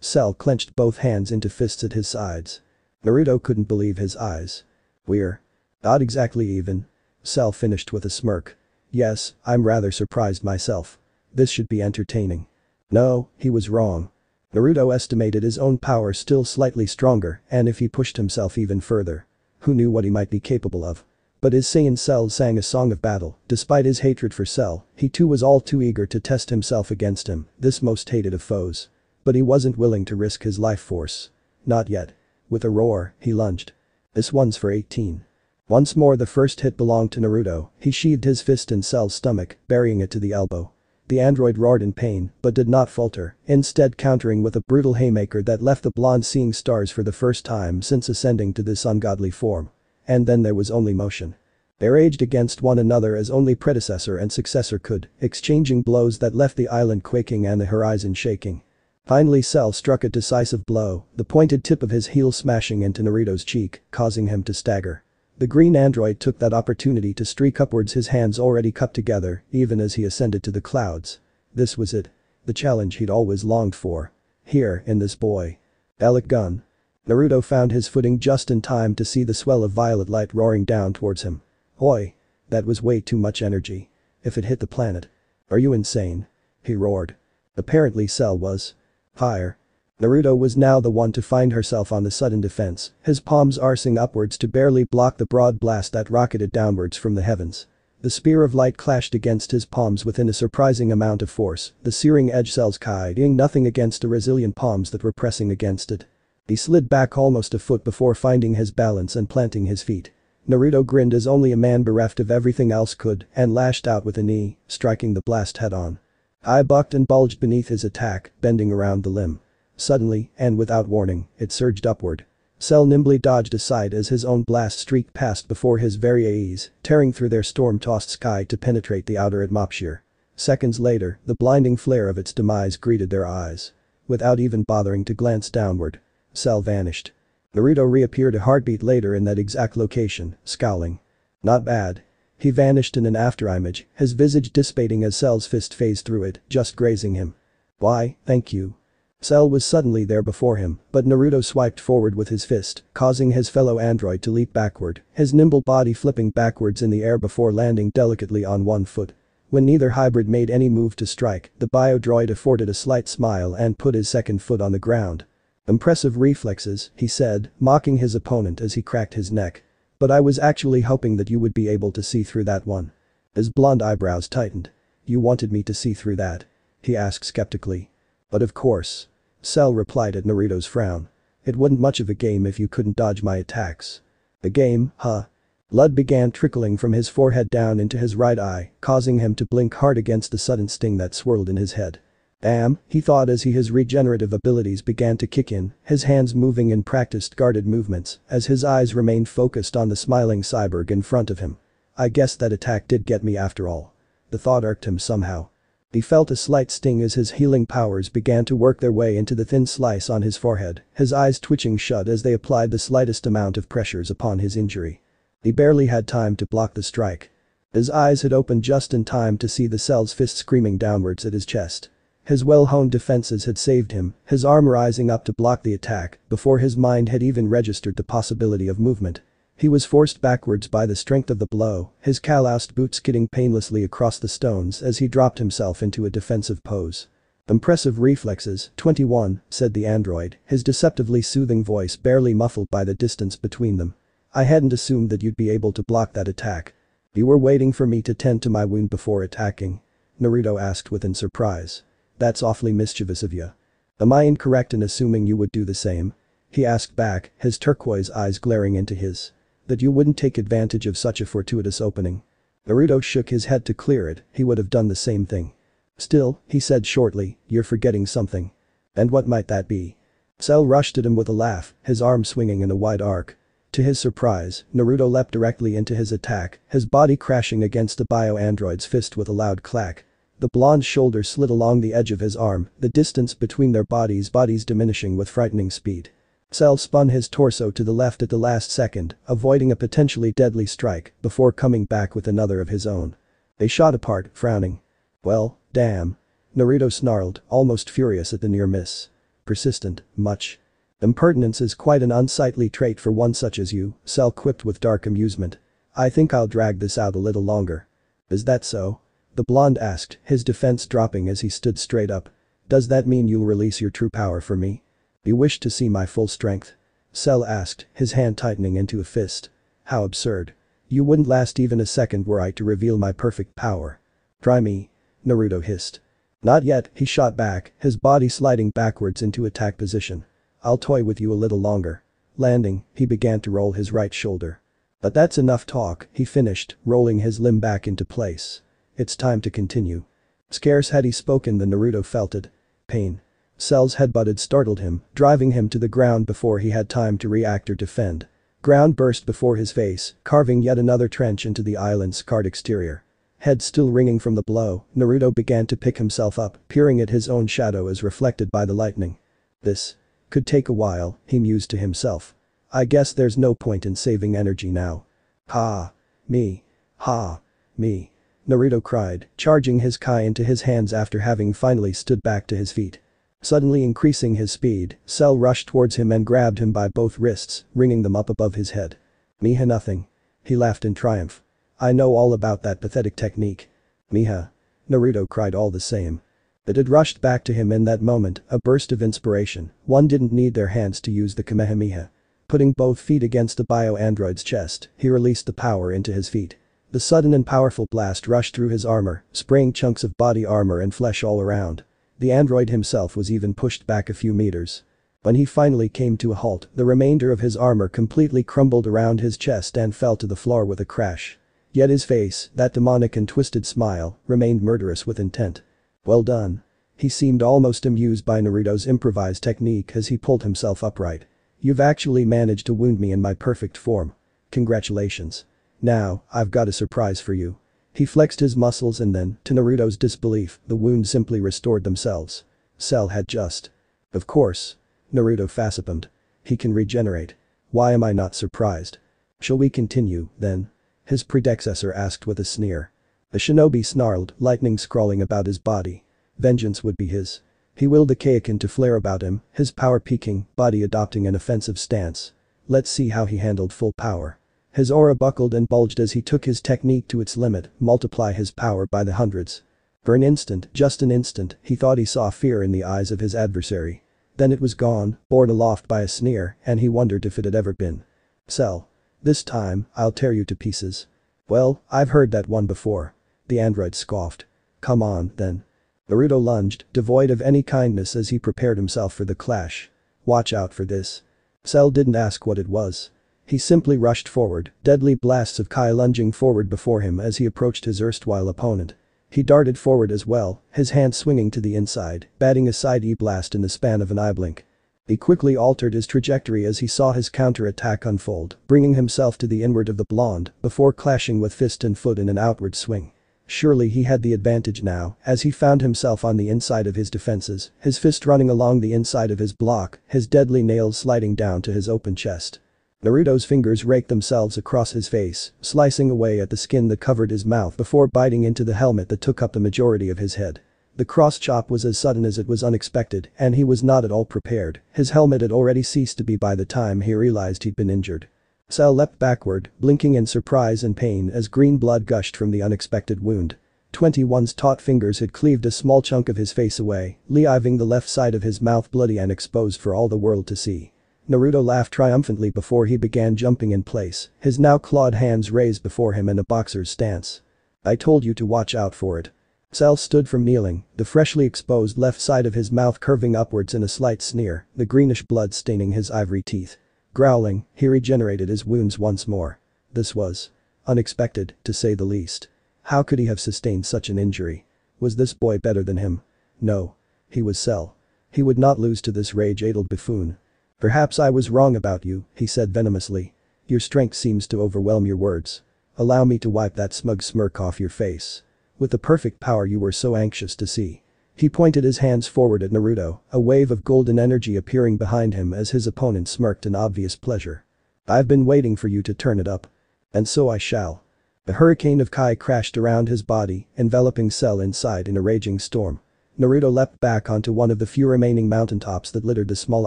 Cell clenched both hands into fists at his sides. Naruto couldn't believe his eyes. We're not exactly even. Cell finished with a smirk. Yes, I'm rather surprised myself. This should be entertaining. No, he was wrong. Naruto estimated his own power still slightly stronger and if he pushed himself even further. Who knew what he might be capable of. But his Saiyan Cell sang a song of battle, despite his hatred for Cell, he too was all too eager to test himself against him, this most hated of foes. But he wasn't willing to risk his life force. Not yet. With a roar, he lunged. This one's for 18. Once more the first hit belonged to Naruto, he sheathed his fist in Cell's stomach, burying it to the elbow. The android roared in pain, but did not falter, instead countering with a brutal haymaker that left the blonde seeing stars for the first time since ascending to this ungodly form. And then there was only motion. They raged against one another as only predecessor and successor could, exchanging blows that left the island quaking and the horizon shaking. Finally Cell struck a decisive blow, the pointed tip of his heel smashing into Naruto's cheek, causing him to stagger. The green android took that opportunity to streak upwards his hands already cupped together, even as he ascended to the clouds. This was it. The challenge he'd always longed for. Here, in this boy. Galick Gun. Naruto found his footing just in time to see the swell of violet light roaring down towards him. Oi. That was way too much energy. If it hit the planet. Are you insane? He roared. Apparently Cell was. Fire. Naruto was now the one to find herself on the sudden defense, his palms arsing upwards to barely block the broad blast that rocketed downwards from the heavens. The spear of light clashed against his palms within a surprising amount of force, the searing edge cells doing nothing against the resilient palms that were pressing against it. He slid back almost a foot before finding his balance and planting his feet. Naruto grinned as only a man bereft of everything else could and lashed out with a knee, striking the blast head-on. I bucked and bulged beneath his attack, bending around the limb. Suddenly, and without warning, it surged upward. Cell nimbly dodged aside as his own blast streaked past before his very eyes, tearing through their storm-tossed sky to penetrate the outer atmosphere. Seconds later, the blinding flare of its demise greeted their eyes. Without even bothering to glance downward. Cell vanished. Naruto reappeared a heartbeat later in that exact location, scowling. Not bad. He vanished in an afterimage, his visage dissipating as Cell's fist phased through it, just grazing him. Why, thank you. Cell was suddenly there before him, but Naruto swiped forward with his fist, causing his fellow android to leap backward, his nimble body flipping backwards in the air before landing delicately on one foot. When neither hybrid made any move to strike, the bio-droid afforded a slight smile and put his second foot on the ground. Impressive reflexes, he said, mocking his opponent as he cracked his neck. But I was actually hoping that you would be able to see through that one. His blonde eyebrows tightened. You wanted me to see through that? He asked skeptically. But of course. Cell replied at Naruto's frown. It wasn't much of a game if you couldn't dodge my attacks. A game, huh? Blood began trickling from his forehead down into his right eye, causing him to blink hard against the sudden sting that swirled in his head. Damn, he thought as he his regenerative abilities began to kick in, his hands moving in practiced guarded movements, as his eyes remained focused on the smiling cyborg in front of him. I guess that attack did get me after all. The thought irked him somehow. He felt a slight sting as his healing powers began to work their way into the thin slice on his forehead, his eyes twitching shut as they applied the slightest amount of pressures upon his injury. He barely had time to block the strike. His eyes had opened just in time to see the cell's fist screaming downwards at his chest. His well-honed defenses had saved him, his arm rising up to block the attack, before his mind had even registered the possibility of movement. He was forced backwards by the strength of the blow, his calloused boots skidding painlessly across the stones as he dropped himself into a defensive pose. Impressive reflexes, 21, said the android, his deceptively soothing voice barely muffled by the distance between them. I hadn't assumed that you'd be able to block that attack. You were waiting for me to tend to my wound before attacking? Naruto asked within surprise. That's awfully mischievous of you. Am I incorrect in assuming you would do the same? He asked back, his turquoise eyes glaring into his. That you wouldn't take advantage of such a fortuitous opening. Naruto shook his head to clear it, he would have done the same thing. Still, he said shortly, you're forgetting something. And what might that be? Cell rushed at him with a laugh, his arm swinging in a wide arc. To his surprise, Naruto leapt directly into his attack, his body crashing against the bio-android's fist with a loud clack. The blonde's shoulder slid along the edge of his arm, the distance between their bodies bodies diminishing with frightening speed. Cell spun his torso to the left at the last second, avoiding a potentially deadly strike, before coming back with another of his own. They shot apart, frowning. Well, damn. Naruto snarled, almost furious at the near miss. Persistent, much. Impertinence is quite an unsightly trait for one such as you, Cell quipped with dark amusement. I think I'll drag this out a little longer. Is that so? The blonde asked, his defense dropping as he stood straight up. Does that mean you'll release your true power for me? You wish to see my full strength? Cell asked, his hand tightening into a fist. How absurd. You wouldn't last even a second were I to reveal my perfect power. Try me. Naruto hissed. Not yet, he shot back, his body sliding backwards into attack position. I'll toy with you a little longer. Landing, he began to roll his right shoulder. But that's enough talk, he finished, rolling his limb back into place. It's time to continue. Scarce had he spoken than Naruto felt it. Pain. Cell's headbutted startled him, driving him to the ground before he had time to react or defend. Ground burst before his face, carving yet another trench into the island's scarred exterior. Head still ringing from the blow, Naruto began to pick himself up, peering at his own shadow as reflected by the lightning. This could take a while, he mused to himself. I guess there's no point in saving energy now. Ha. Me. Ha. Me. Naruto cried, charging his Kai into his hands after having finally stood back to his feet. Suddenly increasing his speed, Cell rushed towards him and grabbed him by both wrists, ringing them up above his head. Miha nothing. He laughed in triumph. I know all about that pathetic technique. Miha. Naruto cried all the same. It had rushed back to him in that moment, a burst of inspiration, one didn't need their hands to use the Kamehameha. Putting both feet against the bio-android's chest, he released the power into his feet. The sudden and powerful blast rushed through his armor, spraying chunks of body armor and flesh all around. The android himself was even pushed back a few meters. When he finally came to a halt, the remainder of his armor completely crumbled around his chest and fell to the floor with a crash. Yet his face, that demonic and twisted smile, remained murderous with intent. Well done. He seemed almost amused by Naruto's improvised technique as he pulled himself upright. You've actually managed to wound me in my perfect form. Congratulations. Now, I've got a surprise for you. He flexed his muscles and then, to Naruto's disbelief, the wounds simply restored themselves. Cell had just. Of course. Naruto facepalmed. He can regenerate. Why am I not surprised? Shall we continue, then? His predecessor asked with a sneer. The shinobi snarled, lightning scrawling about his body. Vengeance would be his. He willed the Kaioken to flare about him, his power peaking, body adopting an offensive stance. Let's see how he handled full power. His aura buckled and bulged as he took his technique to its limit, multiply his power by the hundreds. For an instant, just an instant, he thought he saw fear in the eyes of his adversary. Then it was gone, borne aloft by a sneer, and he wondered if it had ever been. Cell. This time, I'll tear you to pieces. Well, I've heard that one before. The android scoffed. Come on, then. Naruto lunged, devoid of any kindness as he prepared himself for the clash. Watch out for this. Cell didn't ask what it was. He simply rushed forward, deadly blasts of Kai lunging forward before him as he approached his erstwhile opponent. He darted forward as well, his hand swinging to the inside, batting aside E-blast in the span of an eye blink. He quickly altered his trajectory as he saw his counter-attack unfold, bringing himself to the inward of the blonde, before clashing with fist and foot in an outward swing. Surely he had the advantage now, as he found himself on the inside of his defenses, his fist running along the inside of his block, his deadly nails sliding down to his open chest. Naruto's fingers raked themselves across his face, slicing away at the skin that covered his mouth before biting into the helmet that took up the majority of his head. The cross chop was as sudden as it was unexpected, and he was not at all prepared, his helmet had already ceased to be by the time he realized he'd been injured. Cell leapt backward, blinking in surprise and pain as green blood gushed from the unexpected wound. 21's taut fingers had cleaved a small chunk of his face away, leaving the left side of his mouth bloody and exposed for all the world to see. Naruto laughed triumphantly before he began jumping in place, his now clawed hands raised before him in a boxer's stance. I told you to watch out for it. Cell stood from kneeling, the freshly exposed left side of his mouth curving upwards in a slight sneer, the greenish blood staining his ivory teeth. Growling, he regenerated his wounds once more. This was unexpected, to say the least. How could he have sustained such an injury? Was this boy better than him? No. He was Cell. He would not lose to this rage-addled buffoon. Perhaps I was wrong about you, he said venomously. Your strength seems to overwhelm your words. Allow me to wipe that smug smirk off your face. With the perfect power you were so anxious to see. He pointed his hands forward at Naruto, a wave of golden energy appearing behind him as his opponent smirked in obvious pleasure. I've been waiting for you to turn it up. And so I shall. A hurricane of Kai crashed around his body, enveloping Cell inside in a raging storm. Naruto leapt back onto one of the few remaining mountaintops that littered the small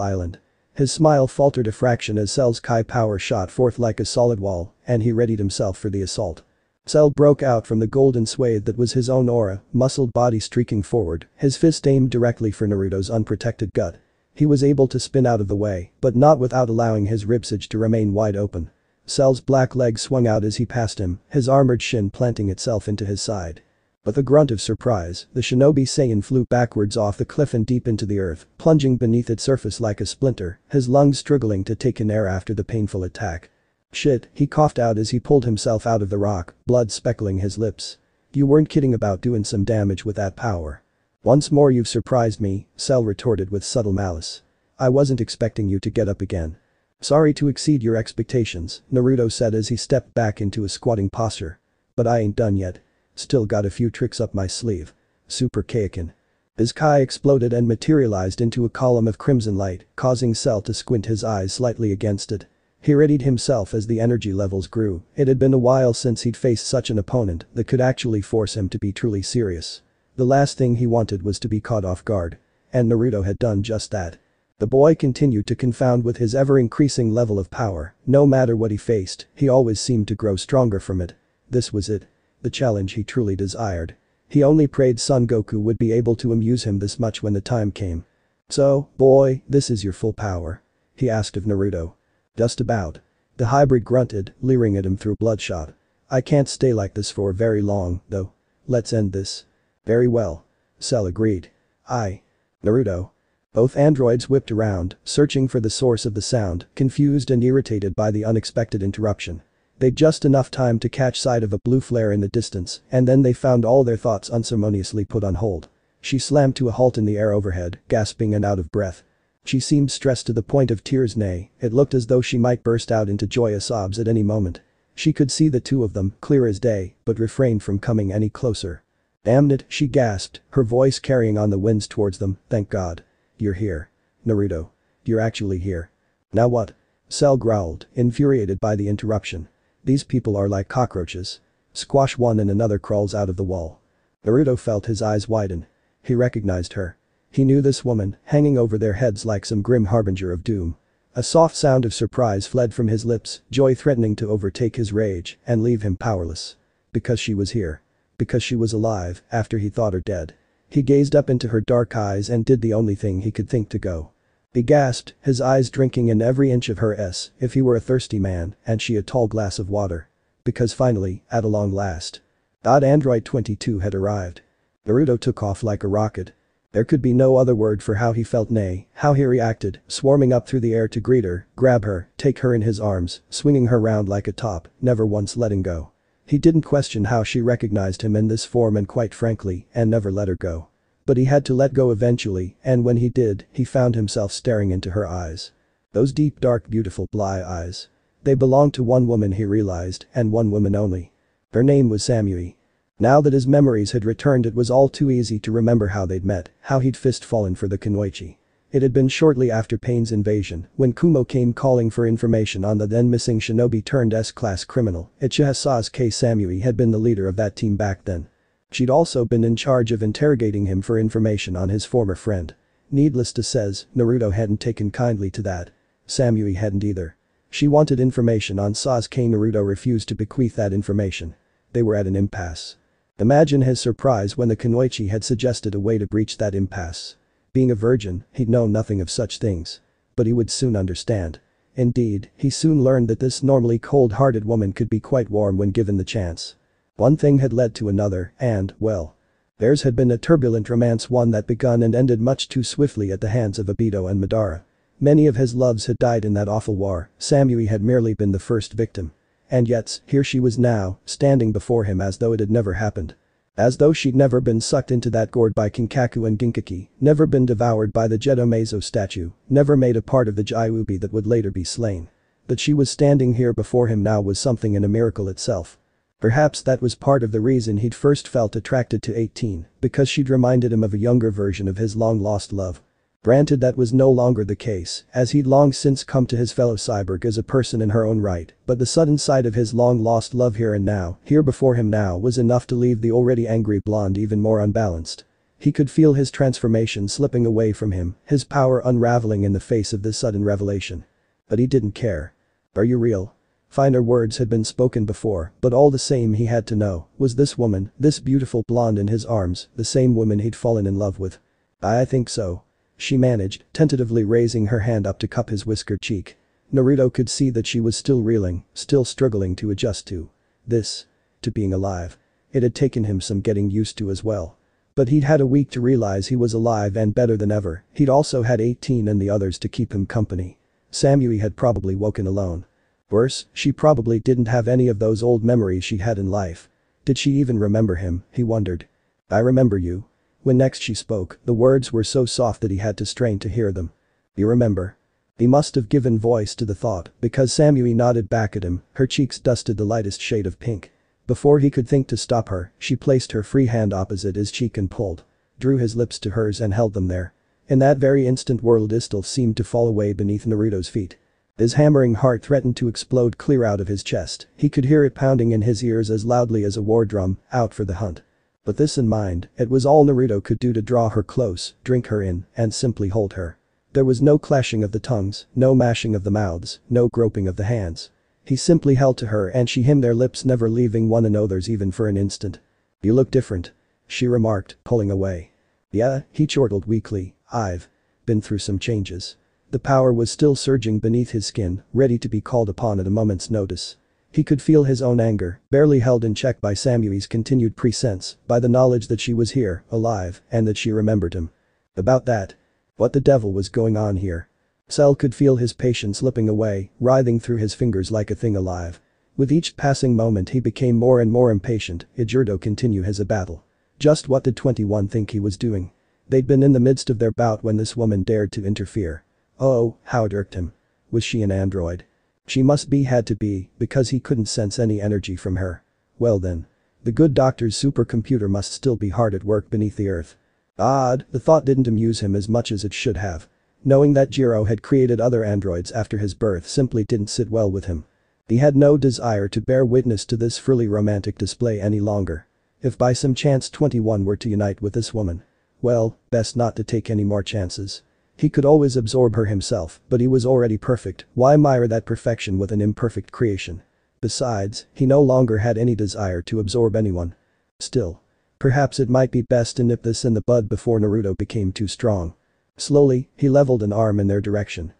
island. His smile faltered a fraction as Cell's Kai power shot forth like a solid wall, and he readied himself for the assault. Cell broke out from the golden swathe that was his own aura, muscled body streaking forward, his fist aimed directly for Naruto's unprotected gut. He was able to spin out of the way, but not without allowing his ribsage to remain wide open. Cell's black leg swung out as he passed him, his armored shin planting itself into his side. With a grunt of surprise, the shinobi Saiyan flew backwards off the cliff and deep into the earth, plunging beneath its surface like a splinter, his lungs struggling to take in air after the painful attack. Shit, he coughed out as he pulled himself out of the rock, blood speckling his lips. You weren't kidding about doing some damage with that power. Once more you've surprised me, Cell retorted with subtle malice. I wasn't expecting you to get up again. Sorry to exceed your expectations, Naruto said as he stepped back into a squatting posture. But I ain't done yet. Still got a few tricks up my sleeve. Super Kaioken. His Kai exploded and materialized into a column of crimson light, causing Cell to squint his eyes slightly against it. He readied himself as the energy levels grew, it had been a while since he'd faced such an opponent that could actually force him to be truly serious. The last thing he wanted was to be caught off guard. And Naruto had done just that. The boy continued to confound with his ever-increasing level of power, no matter what he faced, he always seemed to grow stronger from it. This was it the challenge he truly desired. He only prayed Son Goku would be able to amuse him this much when the time came. So, boy, this is your full power? He asked of Naruto. Just about. The hybrid grunted, leering at him through bloodshot. I can't stay like this for very long, though. Let's end this. Very well. Cell agreed. I. Naruto. Both androids whipped around, searching for the source of the sound, confused and irritated by the unexpected interruption. They'd just enough time to catch sight of a blue flare in the distance, and then they found all their thoughts unceremoniously put on hold. She slammed to a halt in the air overhead, gasping and out of breath. She seemed stressed to the point of tears nay, it looked as though she might burst out into joyous sobs at any moment. She could see the two of them, clear as day, but refrained from coming any closer. Damn it, she gasped, her voice carrying on the winds towards them, thank god. You're here. Naruto. You're actually here. Now what? Cell growled, infuriated by the interruption. These people are like cockroaches. Squash one and another crawls out of the wall. Naruto felt his eyes widen. He recognized her. He knew this woman, hanging over their heads like some grim harbinger of doom. A soft sound of surprise fled from his lips, joy threatening to overtake his rage and leave him powerless. Because she was here. Because she was alive, after he thought her dead. He gazed up into her dark eyes and did the only thing he could think to go. He gasped, his eyes drinking in every inch of her s, if he were a thirsty man, and she a tall glass of water. Because finally, at a long last. Odd Android 22 had arrived. Naruto took off like a rocket. There could be no other word for how he felt nay, how he reacted, swarming up through the air to greet her, grab her, take her in his arms, swinging her round like a top, never once letting go. He didn't question how she recognized him in this form and quite frankly, and never let her go. But he had to let go eventually, and when he did, he found himself staring into her eyes. Those deep dark beautiful bly eyes. They belonged to one woman he realized, and one woman only. Her name was Samui. Now that his memories had returned it was all too easy to remember how they'd met, how he'd fist fallen for the Kunoichi. It had been shortly after Pain's invasion, when Kumo came calling for information on the then missing shinobi turned S-class criminal, Uchiha K. Samui had been the leader of that team back then. She'd also been in charge of interrogating him for information on his former friend. Needless to says, Naruto hadn't taken kindly to that. Samui hadn't either. She wanted information on Sasuke Naruto refused to bequeath that information. They were at an impasse. Imagine his surprise when the Kunoichi had suggested a way to breach that impasse. Being a virgin, he'd known nothing of such things. But he would soon understand. Indeed, he soon learned that this normally cold-hearted woman could be quite warm when given the chance. One thing had led to another and, well. Theirs had been a turbulent romance one that begun and ended much too swiftly at the hands of Obito and Madara. Many of his loves had died in that awful war, Samui had merely been the first victim. And yet, here she was now, standing before him as though it had never happened. As though she'd never been sucked into that gourd by Kinkaku and Ginkaku, never been devoured by the Gedo Mazo statue, never made a part of the Juubi that would later be slain. That she was standing here before him now was something in a miracle itself. Perhaps that was part of the reason he'd first felt attracted to 18, because she'd reminded him of a younger version of his long-lost love. Granted that was no longer the case, as he'd long since come to his fellow cyborg as a person in her own right, but the sudden sight of his long-lost love here and now, here before him now was enough to leave the already angry blonde even more unbalanced. He could feel his transformation slipping away from him, his power unraveling in the face of this sudden revelation. But he didn't care. Are you real? Finer words had been spoken before, but all the same he had to know, was this woman, this beautiful blonde in his arms, the same woman he'd fallen in love with? I think so. She managed, tentatively raising her hand up to cup his whiskered cheek. Naruto could see that she was still reeling, still struggling to adjust to this. To being alive. It had taken him some getting used to as well. But he'd had a week to realize he was alive and better than ever, he'd also had 18 and the others to keep him company. Samui had probably woken alone. Worse, she probably didn't have any of those old memories she had in life. Did she even remember him, he wondered. I remember you, when next she spoke, the words were so soft that he had to strain to hear them. You remember? He must have given voice to the thought, because Samui nodded back at him, her cheeks dusted the lightest shade of pink. Before he could think to stop her, she placed her free hand opposite his cheek and pulled. Drew his lips to hers and held them there. In that very instant world Istil seemed to fall away beneath Naruto's feet. His hammering heart threatened to explode clear out of his chest, he could hear it pounding in his ears as loudly as a war drum, out for the hunt. With this in mind, it was all Naruto could do to draw her close, drink her in, and simply hold her. There was no clashing of the tongues, no mashing of the mouths, no groping of the hands. He simply held to her and she him their lips never leaving one another's even for an instant. You look different. She remarked, pulling away. Yeah, he chortled weakly, I've been through some changes. The power was still surging beneath his skin, ready to be called upon at a moment's notice. He could feel his own anger, barely held in check by Samui's continued presence, by the knowledge that she was here, alive, and that she remembered him. About that. What the devil was going on here? Cell could feel his patience slipping away, writhing through his fingers like a thing alive. With each passing moment he became more and more impatient, Ijirdo continue his battle. Just what did 21 think he was doing? They'd been in the midst of their bout when this woman dared to interfere. Oh, how it irked him. Was she an android? She must be had to be, because he couldn't sense any energy from her. Well then. The good doctor's supercomputer must still be hard at work beneath the earth. Odd, the thought didn't amuse him as much as it should have. Knowing that Gero had created other androids after his birth simply didn't sit well with him. He had no desire to bear witness to this frilly romantic display any longer. If by some chance 21 were to unite with this woman. Well, best not to take any more chances. He could always absorb her himself, but he was already perfect, why mire that perfection with an imperfect creation? Besides, he no longer had any desire to absorb anyone. Still. Perhaps it might be best to nip this in the bud before Naruto became too strong. Slowly, he leveled an arm in their direction.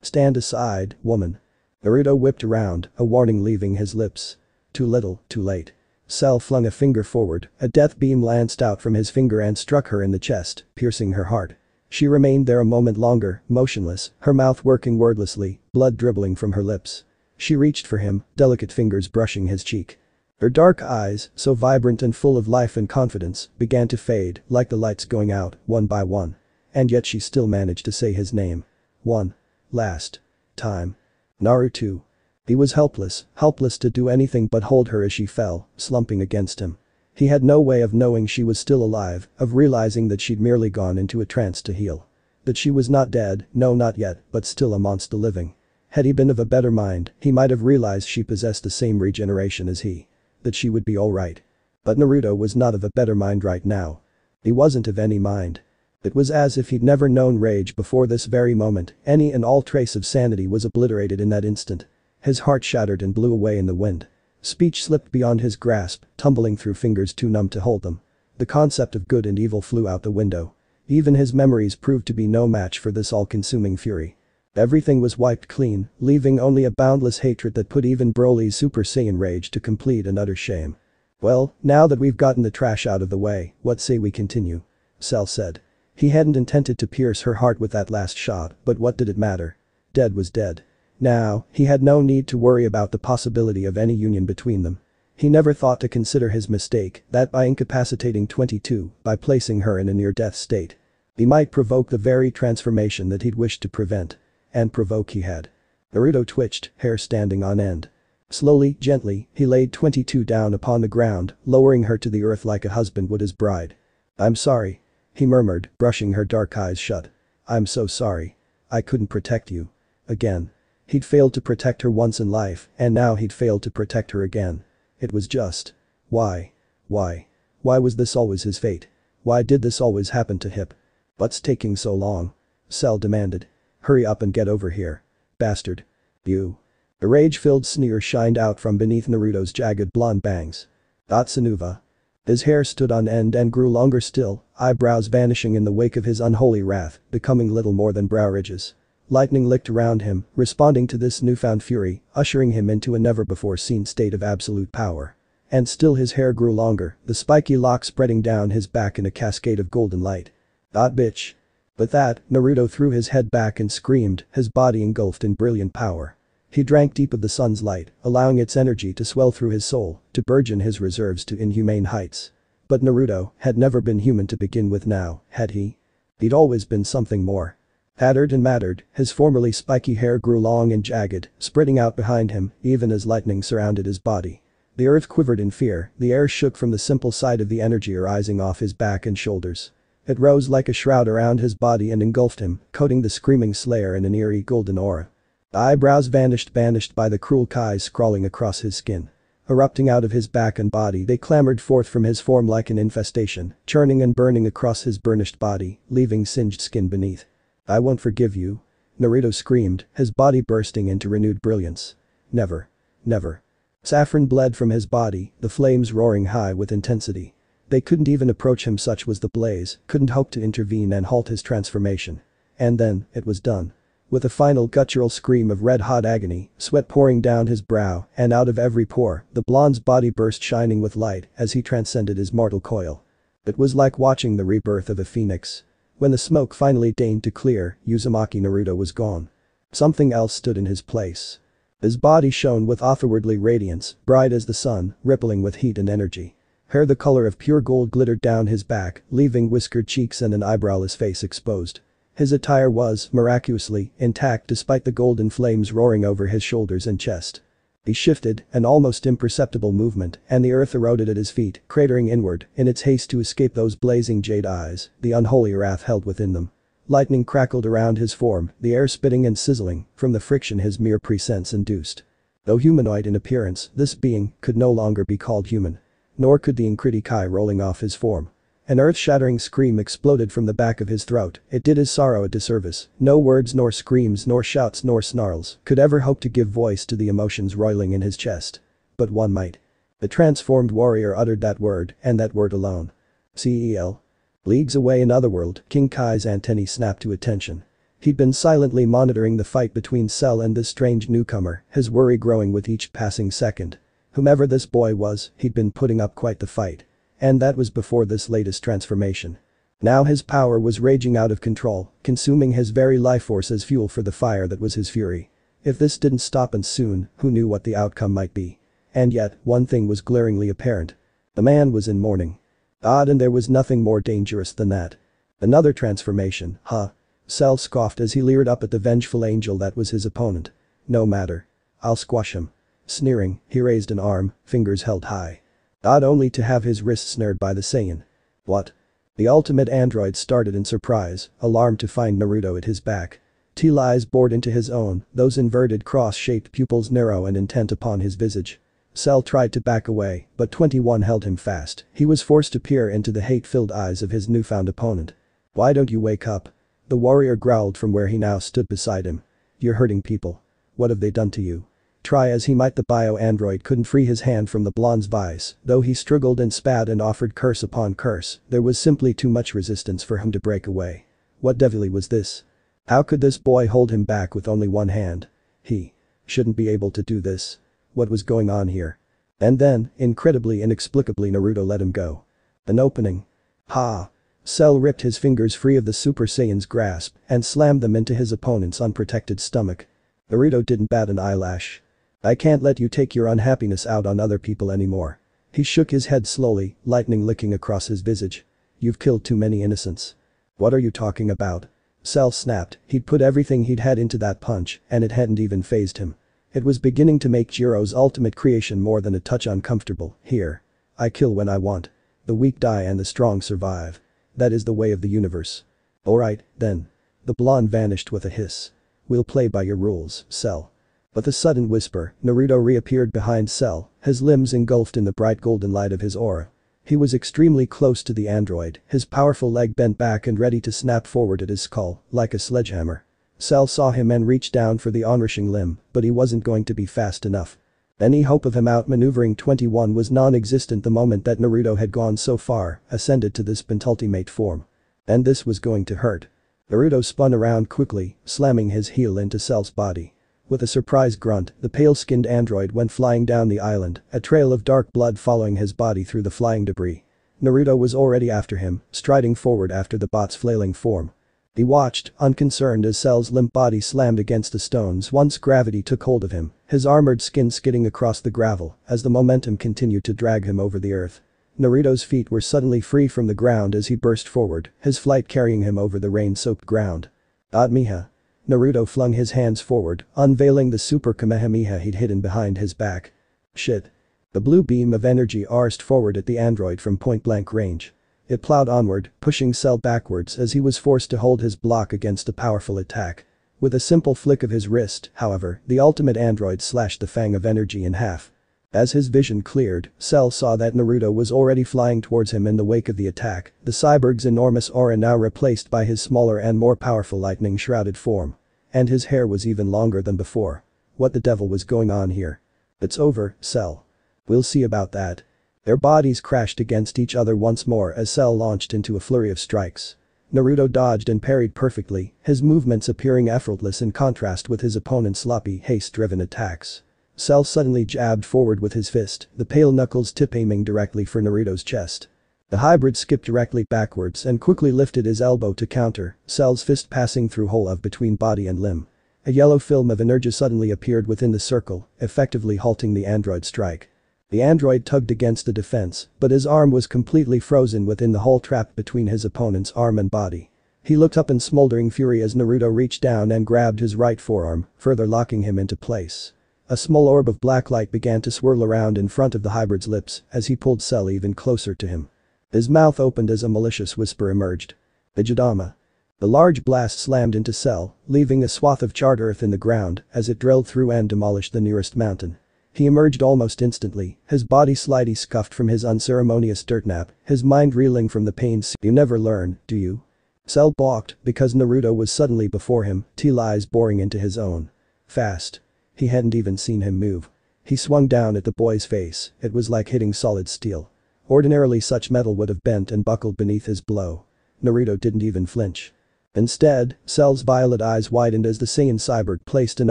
Stand aside, woman. Naruto whipped around, a warning leaving his lips. Too little, too late. Cell flung a finger forward, a death beam lanced out from his finger and struck her in the chest, piercing her heart. She remained there a moment longer, motionless, her mouth working wordlessly, blood dribbling from her lips. She reached for him, delicate fingers brushing his cheek. Her dark eyes, so vibrant and full of life and confidence, began to fade, like the lights going out, one by one. And yet she still managed to say his name. One. Last. Time. Naruto. He was helpless, helpless to do anything but hold her as she fell, slumping against him. He had no way of knowing she was still alive, of realizing that she'd merely gone into a trance to heal. That she was not dead, no not yet, but still a monster living. Had he been of a better mind, he might have realized she possessed the same regeneration as he. That she would be alright. But Naruto was not of a better mind right now. He wasn't of any mind. It was as if he'd never known rage before this very moment, any and all trace of sanity was obliterated in that instant. His heart shattered and blew away in the wind. Speech slipped beyond his grasp, tumbling through fingers too numb to hold them. The concept of good and evil flew out the window. Even his memories proved to be no match for this all-consuming fury. Everything was wiped clean, leaving only a boundless hatred that put even Broly's Super Saiyan rage to complete and utter shame. Well, now that we've gotten the trash out of the way, what say we continue? Cell said. He hadn't intended to pierce her heart with that last shot, but what did it matter? Dead was dead. Now, he had no need to worry about the possibility of any union between them. He never thought to consider his mistake, that by incapacitating 22, by placing her in a near-death state, he might provoke the very transformation that he'd wished to prevent. And provoke he had. Naruto twitched, hair standing on end. Slowly, gently, he laid 22 down upon the ground, lowering her to the earth like a husband would his bride. I'm sorry. He murmured, brushing her dark eyes shut. I'm so sorry. I couldn't protect you. Again. He'd failed to protect her once in life, and now he'd failed to protect her again. It was just. Why? Why? Why was this always his fate? Why did this always happen to Hip? What's taking so long? Cell demanded. Hurry up and get over here. Bastard. You. A rage-filled sneer shined out from beneath Naruto's jagged blonde bangs. Atsunuva. His hair stood on end and grew longer still, eyebrows vanishing in the wake of his unholy wrath, becoming little more than brow ridges. Lightning licked around him, responding to this newfound fury, ushering him into a never-before-seen state of absolute power. And still his hair grew longer, the spiky lock spreading down his back in a cascade of golden light. That bitch. With that, Naruto threw his head back and screamed, his body engulfed in brilliant power. He drank deep of the sun's light, allowing its energy to swell through his soul, to burgeon his reserves to inhumane heights. But Naruto had never been human to begin with now, had he? He'd always been something more. Tattered and mattered, his formerly spiky hair grew long and jagged, spreading out behind him, even as lightning surrounded his body. The earth quivered in fear, the air shook from the simple sight of the energy arising off his back and shoulders. It rose like a shroud around his body and engulfed him, coating the screaming slayer in an eerie golden aura. The eyebrows vanished banished by the cruel Kai scrawling across his skin. Erupting out of his back and body they clambered forth from his form like an infestation, churning and burning across his burnished body, leaving singed skin beneath. I won't forgive you. Naruto screamed, his body bursting into renewed brilliance. Never. Never. Saffron bled from his body, the flames roaring high with intensity. They couldn't even approach him such was the blaze, couldn't hope to intervene and halt his transformation. And then, it was done. With a final guttural scream of red-hot agony, sweat pouring down his brow, and out of every pore, the blonde's body burst shining with light as he transcended his mortal coil. It was like watching the rebirth of a phoenix. When the smoke finally deigned to clear, Uzumaki Naruto was gone. Something else stood in his place. His body shone with otherworldly radiance, bright as the sun, rippling with heat and energy. Hair the color of pure gold glittered down his back, leaving whiskered cheeks and an eyebrowless face exposed. His attire was, miraculously, intact despite the golden flames roaring over his shoulders and chest. He shifted, an almost imperceptible movement, and the earth eroded at his feet, cratering inward, in its haste to escape those blazing jade eyes, the unholy wrath held within them. Lightning crackled around his form, the air spitting and sizzling, from the friction his mere presence induced. Though humanoid in appearance, this being could no longer be called human. Nor could the Inkriti Kai rolling off his form. An earth-shattering scream exploded from the back of his throat, it did his sorrow a disservice, no words nor screams nor shouts nor snarls could ever hope to give voice to the emotions roiling in his chest. But one might. The transformed warrior uttered that word, and that word alone. CELL. Leagues away in Otherworld, King Kai's antennae snapped to attention. He'd been silently monitoring the fight between Cell and this strange newcomer, his worry growing with each passing second. Whomever this boy was, he'd been putting up quite the fight. And that was before this latest transformation. Now his power was raging out of control, consuming his very life force as fuel for the fire that was his fury. If this didn't stop and soon, who knew what the outcome might be. And yet, one thing was glaringly apparent. The man was in mourning. Odd and there was nothing more dangerous than that. Another transformation, huh? Cell scoffed as he leered up at the vengeful angel that was his opponent. No matter. I'll squash him. Sneering, he raised an arm, fingers held high. Odd only to have his wrist snared by the Saiyan. What? The ultimate android started in surprise, alarmed to find Naruto at his back. Teal eyes bored into his own, those inverted cross-shaped pupils narrow and intent upon his visage. Cell tried to back away, but 21 held him fast. He was forced to peer into the hate-filled eyes of his newfound opponent. Why don't you wake up? The warrior growled from where he now stood beside him. You're hurting people. What have they done to you? Try as he might the bio-android couldn't free his hand from the blonde's vice, though he struggled and spat and offered curse upon curse, there was simply too much resistance for him to break away. What devilry was this? How could this boy hold him back with only one hand? He shouldn't be able to do this. What was going on here? And then, incredibly inexplicably Naruto let him go. An opening. Ha! Cell ripped his fingers free of the Super Saiyan's grasp and slammed them into his opponent's unprotected stomach. Naruto didn't bat an eyelash. I can't let you take your unhappiness out on other people anymore. He shook his head slowly, lightning licking across his visage. You've killed too many innocents. What are you talking about? Cell snapped, he'd put everything he'd had into that punch, and it hadn't even phased him. It was beginning to make Gero's ultimate creation more than a touch uncomfortable, here. I kill when I want. The weak die and the strong survive. That is the way of the universe. Alright, then. The blonde vanished with a hiss. We'll play by your rules, Cell. With a sudden whisper, Naruto reappeared behind Cell, his limbs engulfed in the bright golden light of his aura. He was extremely close to the android, his powerful leg bent back and ready to snap forward at his skull, like a sledgehammer. Cell saw him and reached down for the onrushing limb, but he wasn't going to be fast enough. Any hope of him outmaneuvering 21 was non-existent the moment that Naruto had gone so far, ascended to this pentultimate form. And this was going to hurt. Naruto spun around quickly, slamming his heel into Cell's body. With a surprise grunt, the pale-skinned android went flying down the island, a trail of dark blood following his body through the flying debris. Naruto was already after him, striding forward after the bot's flailing form. He watched, unconcerned as Cell's limp body slammed against the stones once gravity took hold of him, his armored skin skidding across the gravel as the momentum continued to drag him over the earth. Naruto's feet were suddenly free from the ground as he burst forward, his flight carrying him over the rain-soaked ground. Atmiha. Naruto flung his hands forward, unveiling the super Kamehameha he'd hidden behind his back. Shit. The blue beam of energy arced forward at the android from point-blank range. It plowed onward, pushing Cell backwards as he was forced to hold his block against a powerful attack. With a simple flick of his wrist, however, the ultimate android slashed the fang of energy in half. As his vision cleared, Cell saw that Naruto was already flying towards him in the wake of the attack, the cyborg's enormous aura now replaced by his smaller and more powerful lightning-shrouded form. And his hair was even longer than before. What the devil was going on here? It's over, Cell. We'll see about that. Their bodies crashed against each other once more as Cell launched into a flurry of strikes. Naruto dodged and parried perfectly, his movements appearing effortless in contrast with his opponent's sloppy, haste-driven attacks. Cell suddenly jabbed forward with his fist, the pale knuckles tip aiming directly for Naruto's chest. The hybrid skipped directly backwards and quickly lifted his elbow to counter, Cell's fist passing through hole of between body and limb. A yellow film of energy suddenly appeared within the circle, effectively halting the android strike. The android tugged against the defense, but his arm was completely frozen within the hole trapped between his opponent's arm and body. He looked up in smoldering fury as Naruto reached down and grabbed his right forearm, further locking him into place. A small orb of black light began to swirl around in front of the hybrid's lips as he pulled Cell even closer to him. His mouth opened as a malicious whisper emerged. Bijudama. The large blast slammed into Cell, leaving a swath of charred earth in the ground as it drilled through and demolished the nearest mountain. He emerged almost instantly, his body slightly scuffed from his unceremonious dirt nap, his mind reeling from the pains you never learn, do you? Cell balked because Naruto was suddenly before him, teal eyes boring into his own. Fast. He hadn't even seen him move. He swung down at the boy's face, it was like hitting solid steel. Ordinarily such metal would have bent and buckled beneath his blow. Naruto didn't even flinch. Instead, Cell's violet eyes widened as the Saiyan cyborg placed an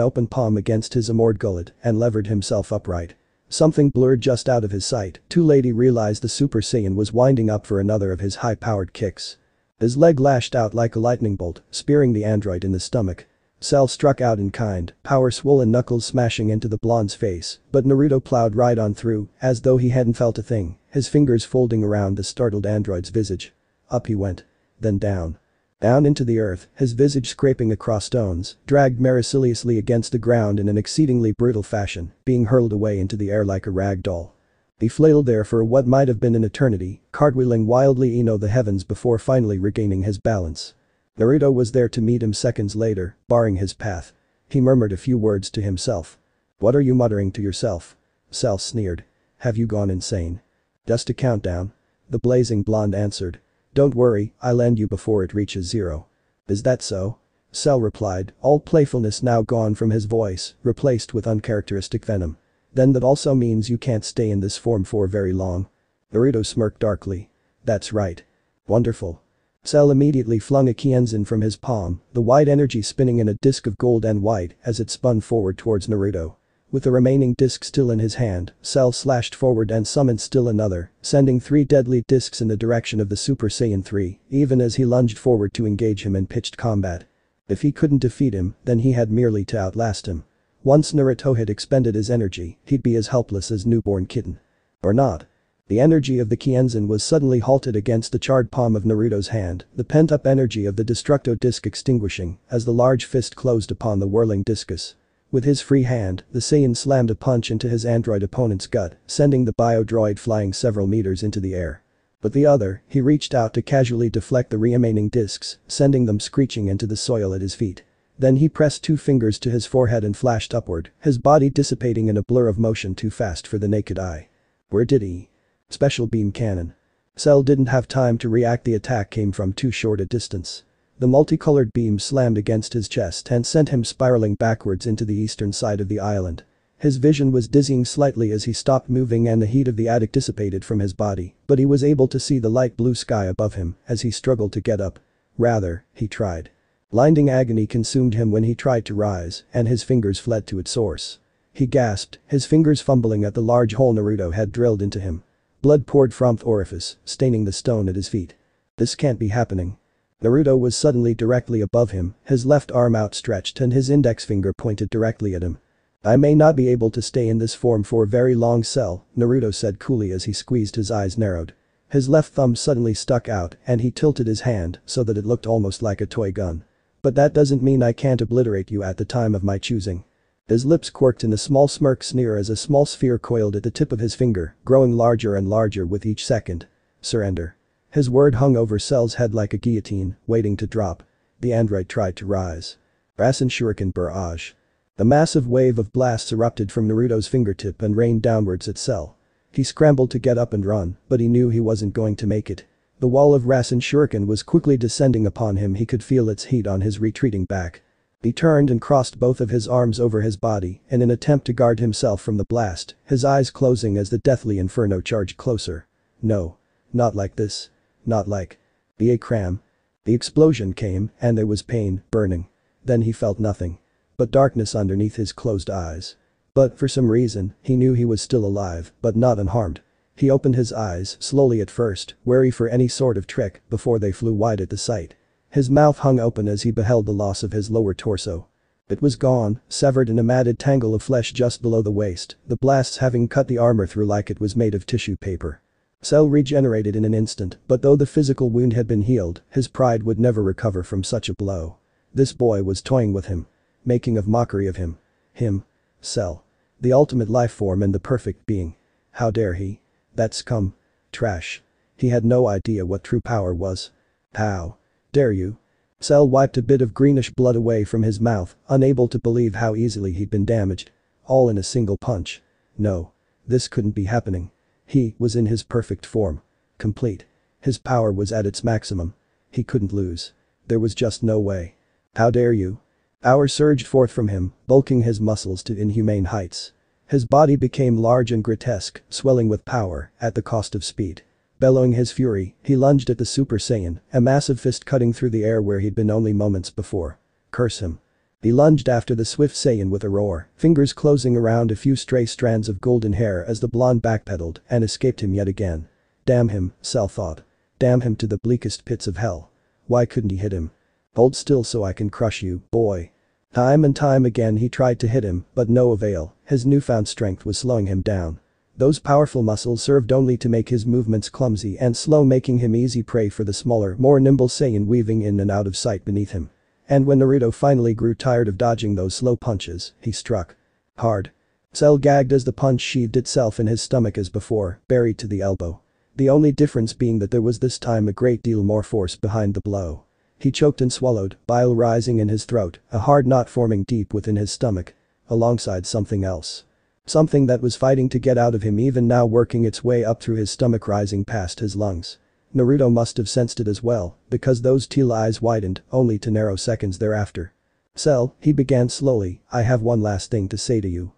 open palm against his armored gullet and levered himself upright. Something blurred just out of his sight, too late he realized the Super Saiyan was winding up for another of his high-powered kicks. His leg lashed out like a lightning bolt, spearing the android in the stomach. Cell struck out in kind, power-swollen knuckles smashing into the blonde's face, but Naruto plowed right on through, as though he hadn't felt a thing, his fingers folding around the startled android's visage. Up he went. Then down. Down into the earth, his visage scraping across stones, dragged mercilessly against the ground in an exceedingly brutal fashion, being hurled away into the air like a rag doll. He flailed there for what might have been an eternity, cartwheeling wildly Eno the heavens before finally regaining his balance. Naruto was there to meet him seconds later, barring his path. He murmured a few words to himself. What are you muttering to yourself? Cell sneered. Have you gone insane? Just a countdown. The blazing blonde answered. Don't worry, I'll end you before it reaches zero. Is that so? Cell replied, all playfulness now gone from his voice, replaced with uncharacteristic venom. Then that also means you can't stay in this form for very long. Naruto smirked darkly. That's right. Wonderful. Cell immediately flung a Kienzan from his palm, the white energy spinning in a disk of gold and white as it spun forward towards Naruto. With the remaining disc still in his hand, Cell slashed forward and summoned still another, sending three deadly discs in the direction of the Super Saiyan 3, even as he lunged forward to engage him in pitched combat. If he couldn't defeat him, then he had merely to outlast him. Once Naruto had expended his energy, he'd be as helpless as newborn kitten. Or not. The energy of the Kienzan was suddenly halted against the charred palm of Naruto's hand, the pent-up energy of the Destructo disc extinguishing as the large fist closed upon the whirling discus. With his free hand, the Saiyan slammed a punch into his android opponent's gut, sending the bio-droid flying several meters into the air. But the other, he reached out to casually deflect the remaining discs, sending them screeching into the soil at his feet. Then he pressed two fingers to his forehead and flashed upward, his body dissipating in a blur of motion too fast for the naked eye. Where did he? Special beam cannon. Cell didn't have time to react the attack came from too short a distance. The multicolored beam slammed against his chest and sent him spiraling backwards into the eastern side of the island. His vision was dizzying slightly as he stopped moving and the heat of the attic dissipated from his body, but he was able to see the light blue sky above him as he struggled to get up. Rather, he tried. Blinding agony consumed him when he tried to rise, and his fingers fled to its source. He gasped, his fingers fumbling at the large hole Naruto had drilled into him. Blood poured from the orifice, staining the stone at his feet. This can't be happening. Naruto was suddenly directly above him, his left arm outstretched and his index finger pointed directly at him. I may not be able to stay in this form for a very long Cell, Naruto said coolly as he squeezed his eyes narrowed. His left thumb suddenly stuck out and he tilted his hand so that it looked almost like a toy gun. But that doesn't mean I can't obliterate you at the time of my choosing. His lips quirked in a small smirk sneer as a small sphere coiled at the tip of his finger, growing larger and larger with each second. Surrender. His word hung over Cell's head like a guillotine, waiting to drop. The android tried to rise. Rasen Shuriken Barrage. A massive wave of blasts erupted from Naruto's fingertip and rained downwards at Cell. He scrambled to get up and run, but he knew he wasn't going to make it. The wall of Rasen Shuriken was quickly descending upon him he could feel its heat on his retreating back. He turned and crossed both of his arms over his body in an attempt to guard himself from the blast, his eyes closing as the deathly inferno charged closer. No. Not like this. Not like. B.A. Cram. The explosion came, and there was pain, burning. Then he felt nothing. But darkness underneath his closed eyes. But for some reason, he knew he was still alive, but not unharmed. He opened his eyes, slowly at first, wary for any sort of trick, before they flew wide at the sight. His mouth hung open as he beheld the loss of his lower torso. It was gone, severed in a matted tangle of flesh just below the waist, the blasts having cut the armor through like it was made of tissue paper. Cell regenerated in an instant, but though the physical wound had been healed, his pride would never recover from such a blow. This boy was toying with him. Making of mockery of him. Him. Cell. The ultimate life form and the perfect being. How dare he? That scum. Trash. He had no idea what true power was. How? Dare you? Cell wiped a bit of greenish blood away from his mouth, unable to believe how easily he'd been damaged. All in a single punch. No. This couldn't be happening. He was in his perfect form. Complete. His power was at its maximum. He couldn't lose. There was just no way. How dare you? Power surged forth from him, bulking his muscles to inhumane heights. His body became large and grotesque, swelling with power, at the cost of speed. Bellowing his fury, he lunged at the Super Saiyan, a massive fist cutting through the air where he'd been only moments before. Curse him. He lunged after the swift Saiyan with a roar, fingers closing around a few stray strands of golden hair as the blonde backpedaled and escaped him yet again. Damn him, Cell thought. Damn him to the bleakest pits of hell. Why couldn't he hit him? Hold still so I can crush you, boy. Time and time again he tried to hit him, but no avail, his newfound strength was slowing him down. Those powerful muscles served only to make his movements clumsy and slow making him easy prey for the smaller, more nimble Saiyan weaving in and out of sight beneath him. And when Naruto finally grew tired of dodging those slow punches, he struck. Hard. Cell gagged as the punch sheathed itself in his stomach as before, buried to the elbow. The only difference being that there was this time a great deal more force behind the blow. He choked and swallowed, bile rising in his throat, a hard knot forming deep within his stomach. Alongside something else. Something that was fighting to get out of him even now working its way up through his stomach rising past his lungs. Naruto must have sensed it as well, because those teal eyes widened, only to narrow seconds thereafter. Cell, he began slowly, I have one last thing to say to you.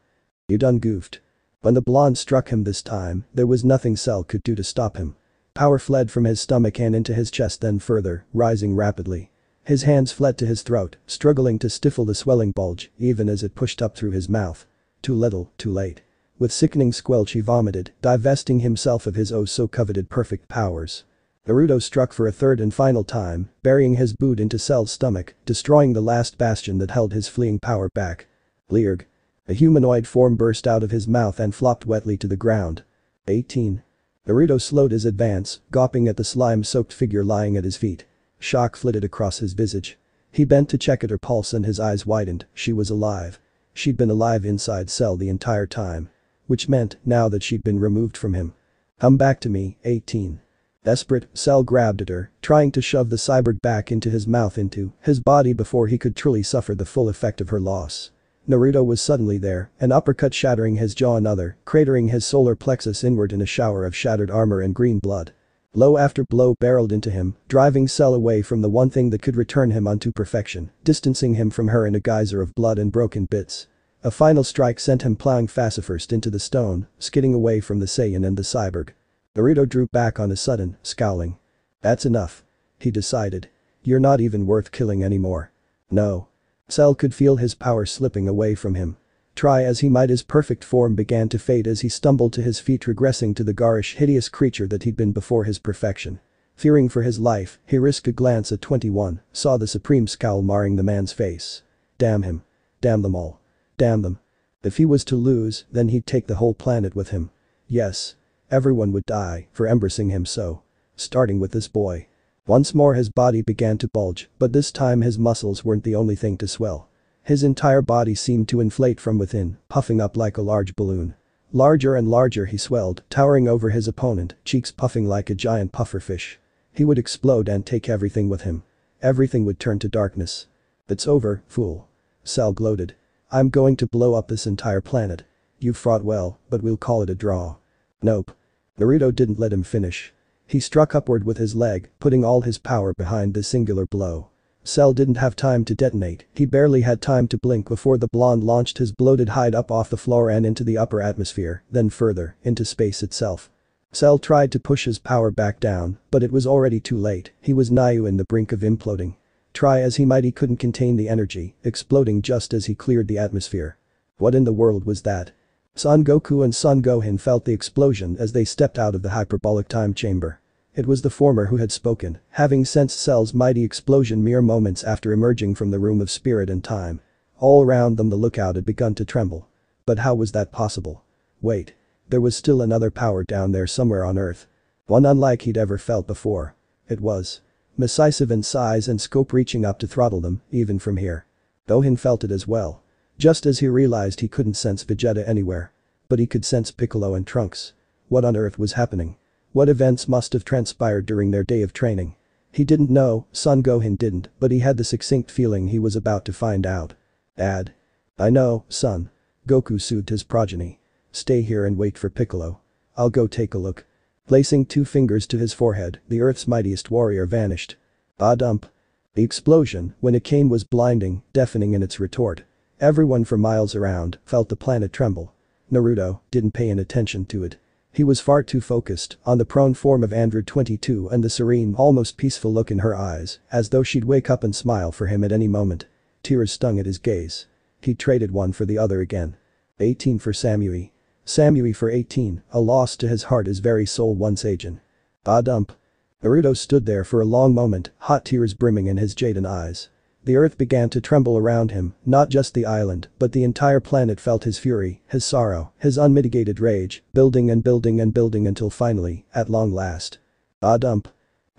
You done goofed. When the blonde struck him this time, there was nothing Cell could do to stop him. Power fled from his stomach and into his chest then further, rising rapidly. His hands fled to his throat, struggling to stifle the swelling bulge, even as it pushed up through his mouth. Too little, too late. With sickening squelch he vomited, divesting himself of his oh so coveted perfect powers. Naruto struck for a third and final time, burying his boot into Cell's stomach, destroying the last bastion that held his fleeing power back. Leerg. A humanoid form burst out of his mouth and flopped wetly to the ground. 18. Naruto slowed his advance, gawping at the slime-soaked figure lying at his feet. Shock flitted across his visage. He bent to check at her pulse and his eyes widened, she was alive. She'd been alive inside Cell the entire time. Which meant, now that she'd been removed from him. Come back to me, 18. Desperate, Cell grabbed at her, trying to shove the cyborg back into his mouth into his body before he could truly suffer the full effect of her loss. Naruto was suddenly there, an uppercut shattering his jaw another, cratering his solar plexus inward in a shower of shattered armor and green blood. Blow after blow barreled into him, driving Cell away from the one thing that could return him unto perfection, distancing him from her in a geyser of blood and broken bits. A final strike sent him plowing first into the stone, skidding away from the Saiyan and the cyborg. Naruto drew back on a sudden, scowling. That's enough. He decided. You're not even worth killing anymore. No. Cell could feel his power slipping away from him. Try as he might his perfect form began to fade as he stumbled to his feet regressing to the garish hideous creature that he'd been before his perfection. Fearing for his life, he risked a glance at 21, saw the supreme scowl marring the man's face. Damn him. Damn them all. Damn them. If he was to lose, then he'd take the whole planet with him. Yes. Everyone would die for embracing him so. Starting with this boy. Once more his body began to bulge, but this time his muscles weren't the only thing to swell. His entire body seemed to inflate from within, puffing up like a large balloon. Larger and larger he swelled, towering over his opponent, cheeks puffing like a giant pufferfish. He would explode and take everything with him. Everything would turn to darkness. It's over, fool. Cell gloated. I'm going to blow up this entire planet. You fought well, but we'll call it a draw. Nope. Naruto didn't let him finish. He struck upward with his leg, putting all his power behind the singular blow. Cell didn't have time to detonate, he barely had time to blink before the blonde launched his bloated hide up off the floor and into the upper atmosphere, then further, into space itself. Cell tried to push his power back down, but it was already too late, he was Nayu in the brink of imploding. Try as he might he couldn't contain the energy, exploding just as he cleared the atmosphere. What in the world was that? Son Goku and Son Gohan felt the explosion as they stepped out of the hyperbolic time chamber. It was the former who had spoken, having sensed Cell's mighty explosion mere moments after emerging from the room of spirit and time. All around them the lookout had begun to tremble. But how was that possible? Wait. There was still another power down there somewhere on Earth. One unlike he'd ever felt before. It was. Decisive in size and scope reaching up to throttle them, even from here. Gohan felt it as well. Just as he realized he couldn't sense Vegeta anywhere. But he could sense Piccolo and Trunks. What on earth was happening? What events must have transpired during their day of training? He didn't know, Son Gohan didn't, but he had the succinct feeling he was about to find out. Dad. I know, son. Goku soothed his progeny. Stay here and wait for Piccolo. I'll go take a look. Placing two fingers to his forehead, the Earth's mightiest warrior vanished. Ah dump. The explosion, when it came was blinding, deafening in its retort. Everyone for miles around felt the planet tremble. Naruto didn't pay any attention to it. He was far too focused on the prone form of Android 22 and the serene, almost peaceful look in her eyes, as though she'd wake up and smile for him at any moment. Tears stung at his gaze. He traded one for the other again. 18 for Samui. Samui for 18, a loss to his heart his very soul once aging. Ah dump. Naruto stood there for a long moment, hot tears brimming in his Jaden eyes. The earth began to tremble around him, not just the island, but the entire planet felt his fury, his sorrow, his unmitigated rage, building and building and building until finally, at long last. Ah dump.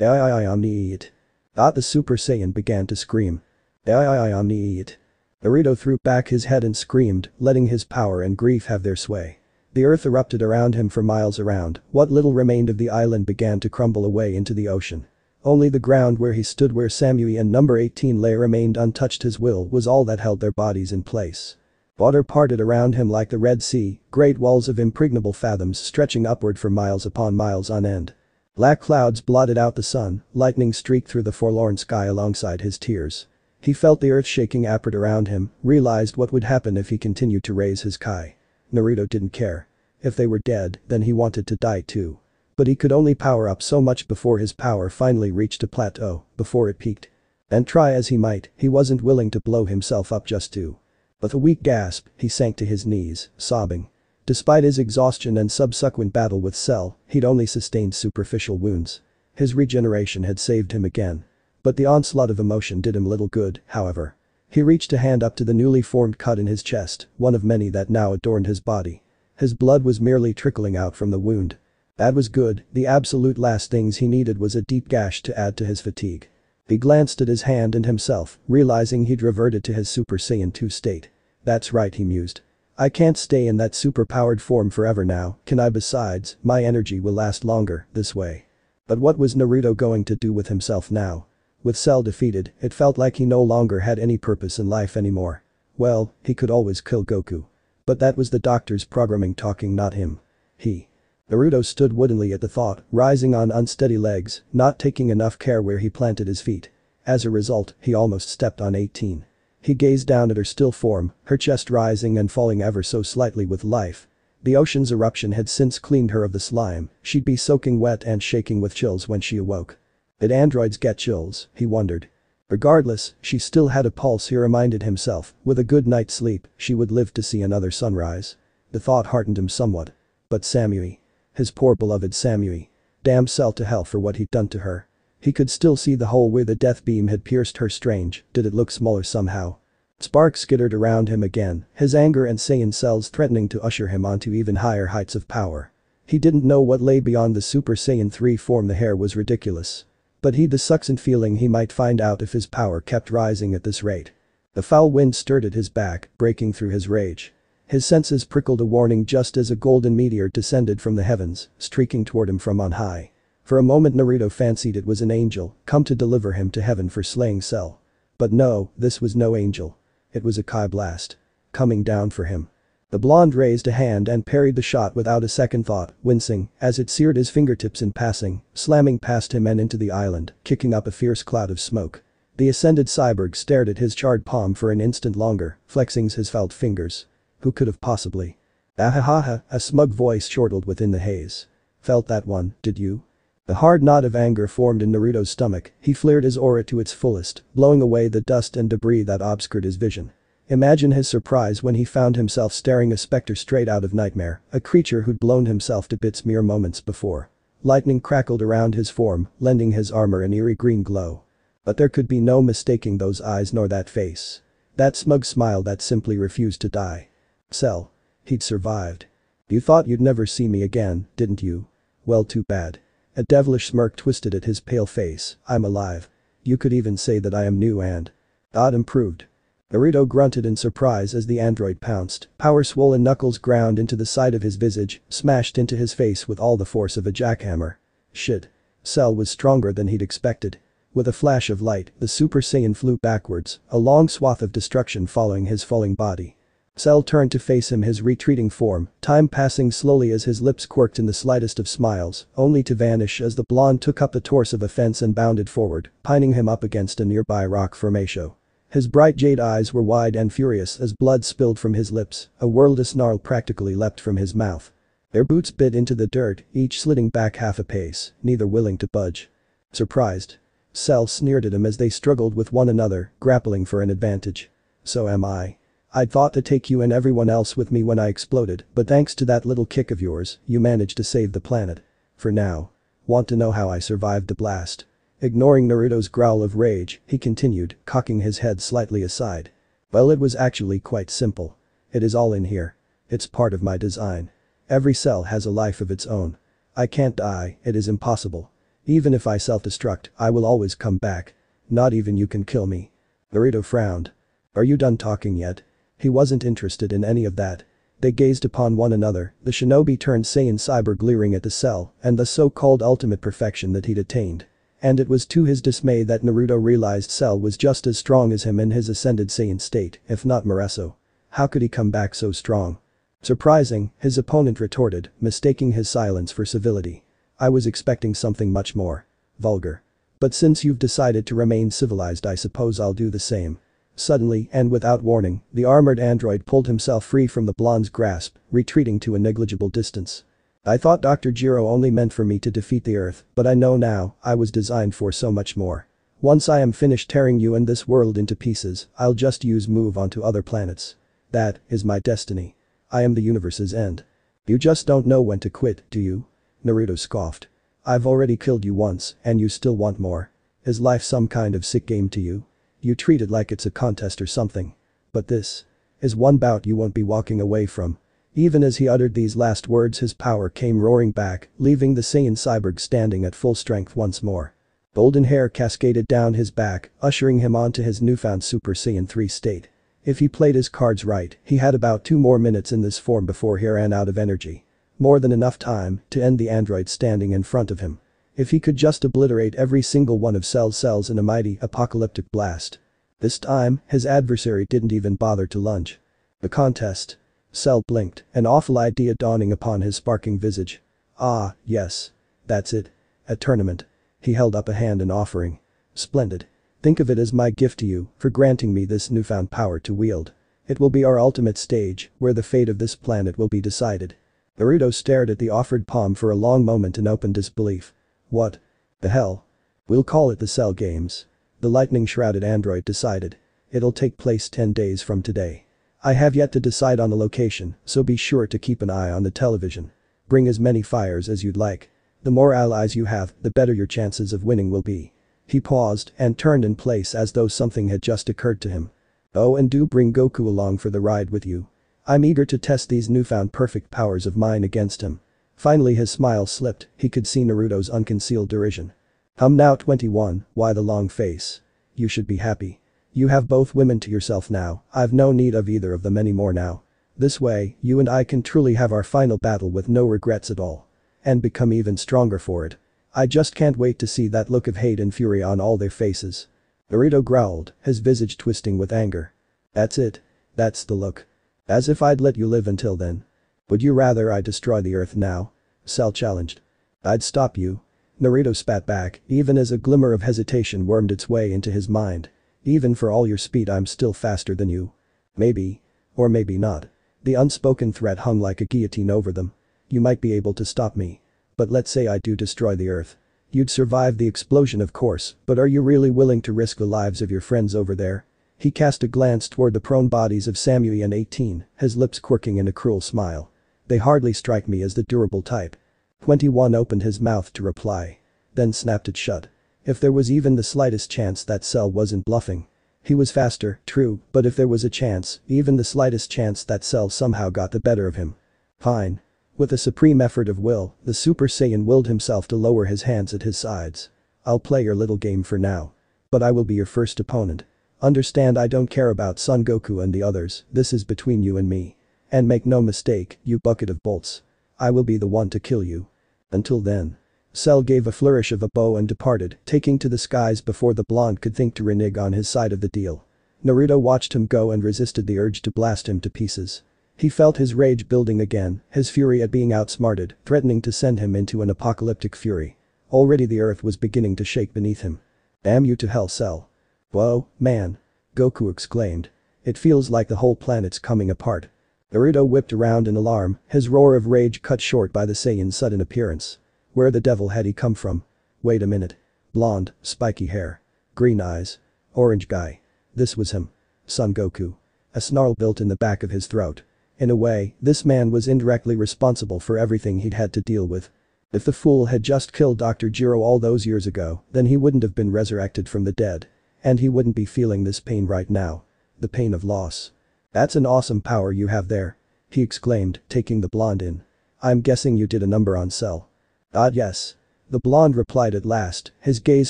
I I I omni it. Ah the Super Saiyan began to scream. I I I omni it. Naruto threw back his head and screamed, letting his power and grief have their sway. The earth erupted around him for miles around, what little remained of the island began to crumble away into the ocean. Only the ground where he stood where Samui and number 18 lay remained untouched his will was all that held their bodies in place. Water parted around him like the Red Sea, great walls of impregnable fathoms stretching upward for miles upon miles on end. Black clouds blotted out the sun, lightning streaked through the forlorn sky alongside his tears. He felt the earth shaking upward around him, realized what would happen if he continued to raise his Kai. Naruto didn't care. If they were dead, then he wanted to die too. But he could only power up so much before his power finally reached a plateau, before it peaked. And try as he might, he wasn't willing to blow himself up just to. With a weak gasp, he sank to his knees, sobbing. Despite his exhaustion and subsequent battle with Cell, he'd only sustained superficial wounds. His regeneration had saved him again. But the onslaught of emotion did him little good, however. He reached a hand up to the newly formed cut in his chest, one of many that now adorned his body. His blood was merely trickling out from the wound. That was good, the absolute last things he needed was a deep gash to add to his fatigue. He glanced at his hand and himself, realizing he'd reverted to his Super Saiyan 2 state. That's right he mused. I can't stay in that super-powered form forever now, can I besides, my energy will last longer, this way. But what was Naruto going to do with himself now? With Cell defeated, it felt like he no longer had any purpose in life anymore. Well, he could always kill Goku. But that was the doctor's programming talking not him. He. Naruto stood woodenly at the thought, rising on unsteady legs, not taking enough care where he planted his feet. As a result, he almost stepped on 18. He gazed down at her still form, her chest rising and falling ever so slightly with life. The ocean's eruption had since cleaned her of the slime, she'd be soaking wet and shaking with chills when she awoke. Did androids get chills, he wondered. Regardless, she still had a pulse he reminded himself, with a good night's sleep, she would live to see another sunrise. The thought heartened him somewhat. But Samui. His poor beloved Samui. Damn Cell to hell for what he'd done to her. He could still see the hole where the death beam had pierced her strange, did it look smaller somehow? Sparks skittered around him again, his anger and Saiyan cells threatening to usher him onto even higher heights of power. He didn't know what lay beyond the Super Saiyan 3 form the hair was ridiculous. But he'd the succinct feeling he might find out if his power kept rising at this rate. The foul wind stirred at his back, breaking through his rage. His senses prickled a warning just as a golden meteor descended from the heavens, streaking toward him from on high. For a moment Naruto fancied it was an angel, come to deliver him to heaven for slaying Cell. But no, this was no angel. It was a Kai blast. Coming down for him. The blonde raised a hand and parried the shot without a second thought, wincing, as it seared his fingertips in passing, slamming past him and into the island, kicking up a fierce cloud of smoke. The ascended cyborg stared at his charred palm for an instant longer, flexing his felt fingers. Who could have possibly? Ahahaha, a smug voice chortled within the haze. Felt that one, did you? The hard knot of anger formed in Naruto's stomach, he flared his aura to its fullest, blowing away the dust and debris that obscured his vision. Imagine his surprise when he found himself staring a specter straight out of nightmare, a creature who'd blown himself to bits mere moments before. Lightning crackled around his form, lending his armor an eerie green glow. But there could be no mistaking those eyes nor that face. That smug smile that simply refused to die. Cell. He'd survived. You thought you'd never see me again, didn't you? Well too bad. A devilish smirk twisted at his pale face, I'm alive. You could even say that I am new and. Odd improved. Naruto grunted in surprise as the android pounced, power-swollen knuckles ground into the side of his visage, smashed into his face with all the force of a jackhammer. Shit. Cell was stronger than he'd expected. With a flash of light, the Super Saiyan flew backwards, a long swath of destruction following his falling body. Cell turned to face him his retreating form, time passing slowly as his lips quirked in the slightest of smiles, only to vanish as the blonde took up the torso of a fence and bounded forward, pining him up against a nearby rock formation. His bright jade eyes were wide and furious as blood spilled from his lips, a world snarl practically leapt from his mouth. Their boots bit into the dirt, each sliding back half a pace, neither willing to budge. Surprised. Cell sneered at him as they struggled with one another, grappling for an advantage. So am I. I'd thought to take you and everyone else with me when I exploded, but thanks to that little kick of yours, you managed to save the planet. For now. Want to know how I survived the blast? Ignoring Naruto's growl of rage, he continued, cocking his head slightly aside. Well it was actually quite simple. It is all in here. It's part of my design. Every cell has a life of its own. I can't die, it is impossible. Even if I self-destruct, I will always come back. Not even you can kill me. Naruto frowned. Are you done talking yet? He wasn't interested in any of that. They gazed upon one another, the shinobi turned Saiyan cyborg leering at the cell and the so-called ultimate perfection that he'd attained. And it was to his dismay that Naruto realized Cell was just as strong as him in his ascended Saiyan state, if not Moreso. How could he come back so strong? Surprising, his opponent retorted, mistaking his silence for civility. I was expecting something much more. Vulgar. But since you've decided to remain civilized I suppose I'll do the same. Suddenly, and without warning, the armored android pulled himself free from the blonde's grasp, retreating to a negligible distance. I thought Dr. Gero only meant for me to defeat the Earth, but I know now, I was designed for so much more. Once I am finished tearing you and this world into pieces, I'll just use move onto other planets. That is my destiny. I am the universe's end. You just don't know when to quit, do you? Naruto scoffed. I've already killed you once, and you still want more. Is life some kind of sick game to you? You treat it like it's a contest or something. But this is one bout you won't be walking away from. Even as he uttered these last words his power came roaring back, leaving the Saiyan cyborg standing at full strength once more. Golden hair cascaded down his back, ushering him onto his newfound Super Saiyan 3 state. If he played his cards right, he had about two more minutes in this form before he ran out of energy. More than enough time to end the android standing in front of him. If he could just obliterate every single one of Cell's cells in a mighty apocalyptic blast. This time, his adversary didn't even bother to lunge. The contest. Cell blinked, an awful idea dawning upon his sparking visage. Ah, yes. That's it. A tournament. He held up a hand in offering. Splendid. Think of it as my gift to you for granting me this newfound power to wield. It will be our ultimate stage, where the fate of this planet will be decided. Naruto stared at the offered palm for a long moment in open disbelief. What? The hell? We'll call it the Cell Games. The lightning-shrouded android decided. It'll take place 10 days from today. I have yet to decide on a location, so be sure to keep an eye on the television. Bring as many fires as you'd like. The more allies you have, the better your chances of winning will be. He paused and turned in place as though something had just occurred to him. Oh and do bring Goku along for the ride with you. I'm eager to test these newfound perfect powers of mine against him. Finally his smile slipped, he could see Naruto's unconcealed derision. Hum now 21, why the long face? You should be happy. You have both women to yourself now, I've no need of either of them anymore now. This way, you and I can truly have our final battle with no regrets at all. And become even stronger for it. I just can't wait to see that look of hate and fury on all their faces. Naruto growled, his visage twisting with anger. That's it. That's the look. As if I'd let you live until then. Would you rather I destroy the earth now? Cell challenged. I'd stop you. Naruto spat back, even as a glimmer of hesitation wormed its way into his mind. Even for all your speed I'm still faster than you. Maybe. Or maybe not. The unspoken threat hung like a guillotine over them. You might be able to stop me. But let's say I do destroy the earth. You'd survive the explosion of course, but are you really willing to risk the lives of your friends over there? He cast a glance toward the prone bodies of Samui and 18, his lips quirking in a cruel smile. They hardly strike me as the durable type. 21 opened his mouth to reply. Then snapped it shut. If there was even the slightest chance that Cell wasn't bluffing. He was faster, true, but if there was a chance, even the slightest chance that Cell somehow got the better of him. Fine. With a supreme effort of will, the Super Saiyan willed himself to lower his hands at his sides. I'll play your little game for now. But I will be your first opponent. Understand I don't care about Son Goku and the others, this is between you and me. And make no mistake, you bucket of bolts. I will be the one to kill you. Until then. Cell gave a flourish of a bow and departed, taking to the skies before the blonde could think to renege on his side of the deal. Naruto watched him go and resisted the urge to blast him to pieces. He felt his rage building again, his fury at being outsmarted, threatening to send him into an apocalyptic fury. Already the earth was beginning to shake beneath him. Damn you to hell Cell. Whoa, man. Goku exclaimed. It feels like the whole planet's coming apart. Naruto whipped around in alarm, his roar of rage cut short by the Saiyan's sudden appearance. Where the devil had he come from? Wait a minute. Blonde, spiky hair. Green eyes. Orange gi. This was him. Son Goku. A snarl built in the back of his throat. In a way, this man was indirectly responsible for everything he'd had to deal with. If the fool had just killed Dr. Gero all those years ago, then he wouldn't have been resurrected from the dead. And he wouldn't be feeling this pain right now. The pain of loss. That's an awesome power you have there. He exclaimed, taking the blonde in. I'm guessing you did a number on Cell. Ah yes. The blonde replied at last, his gaze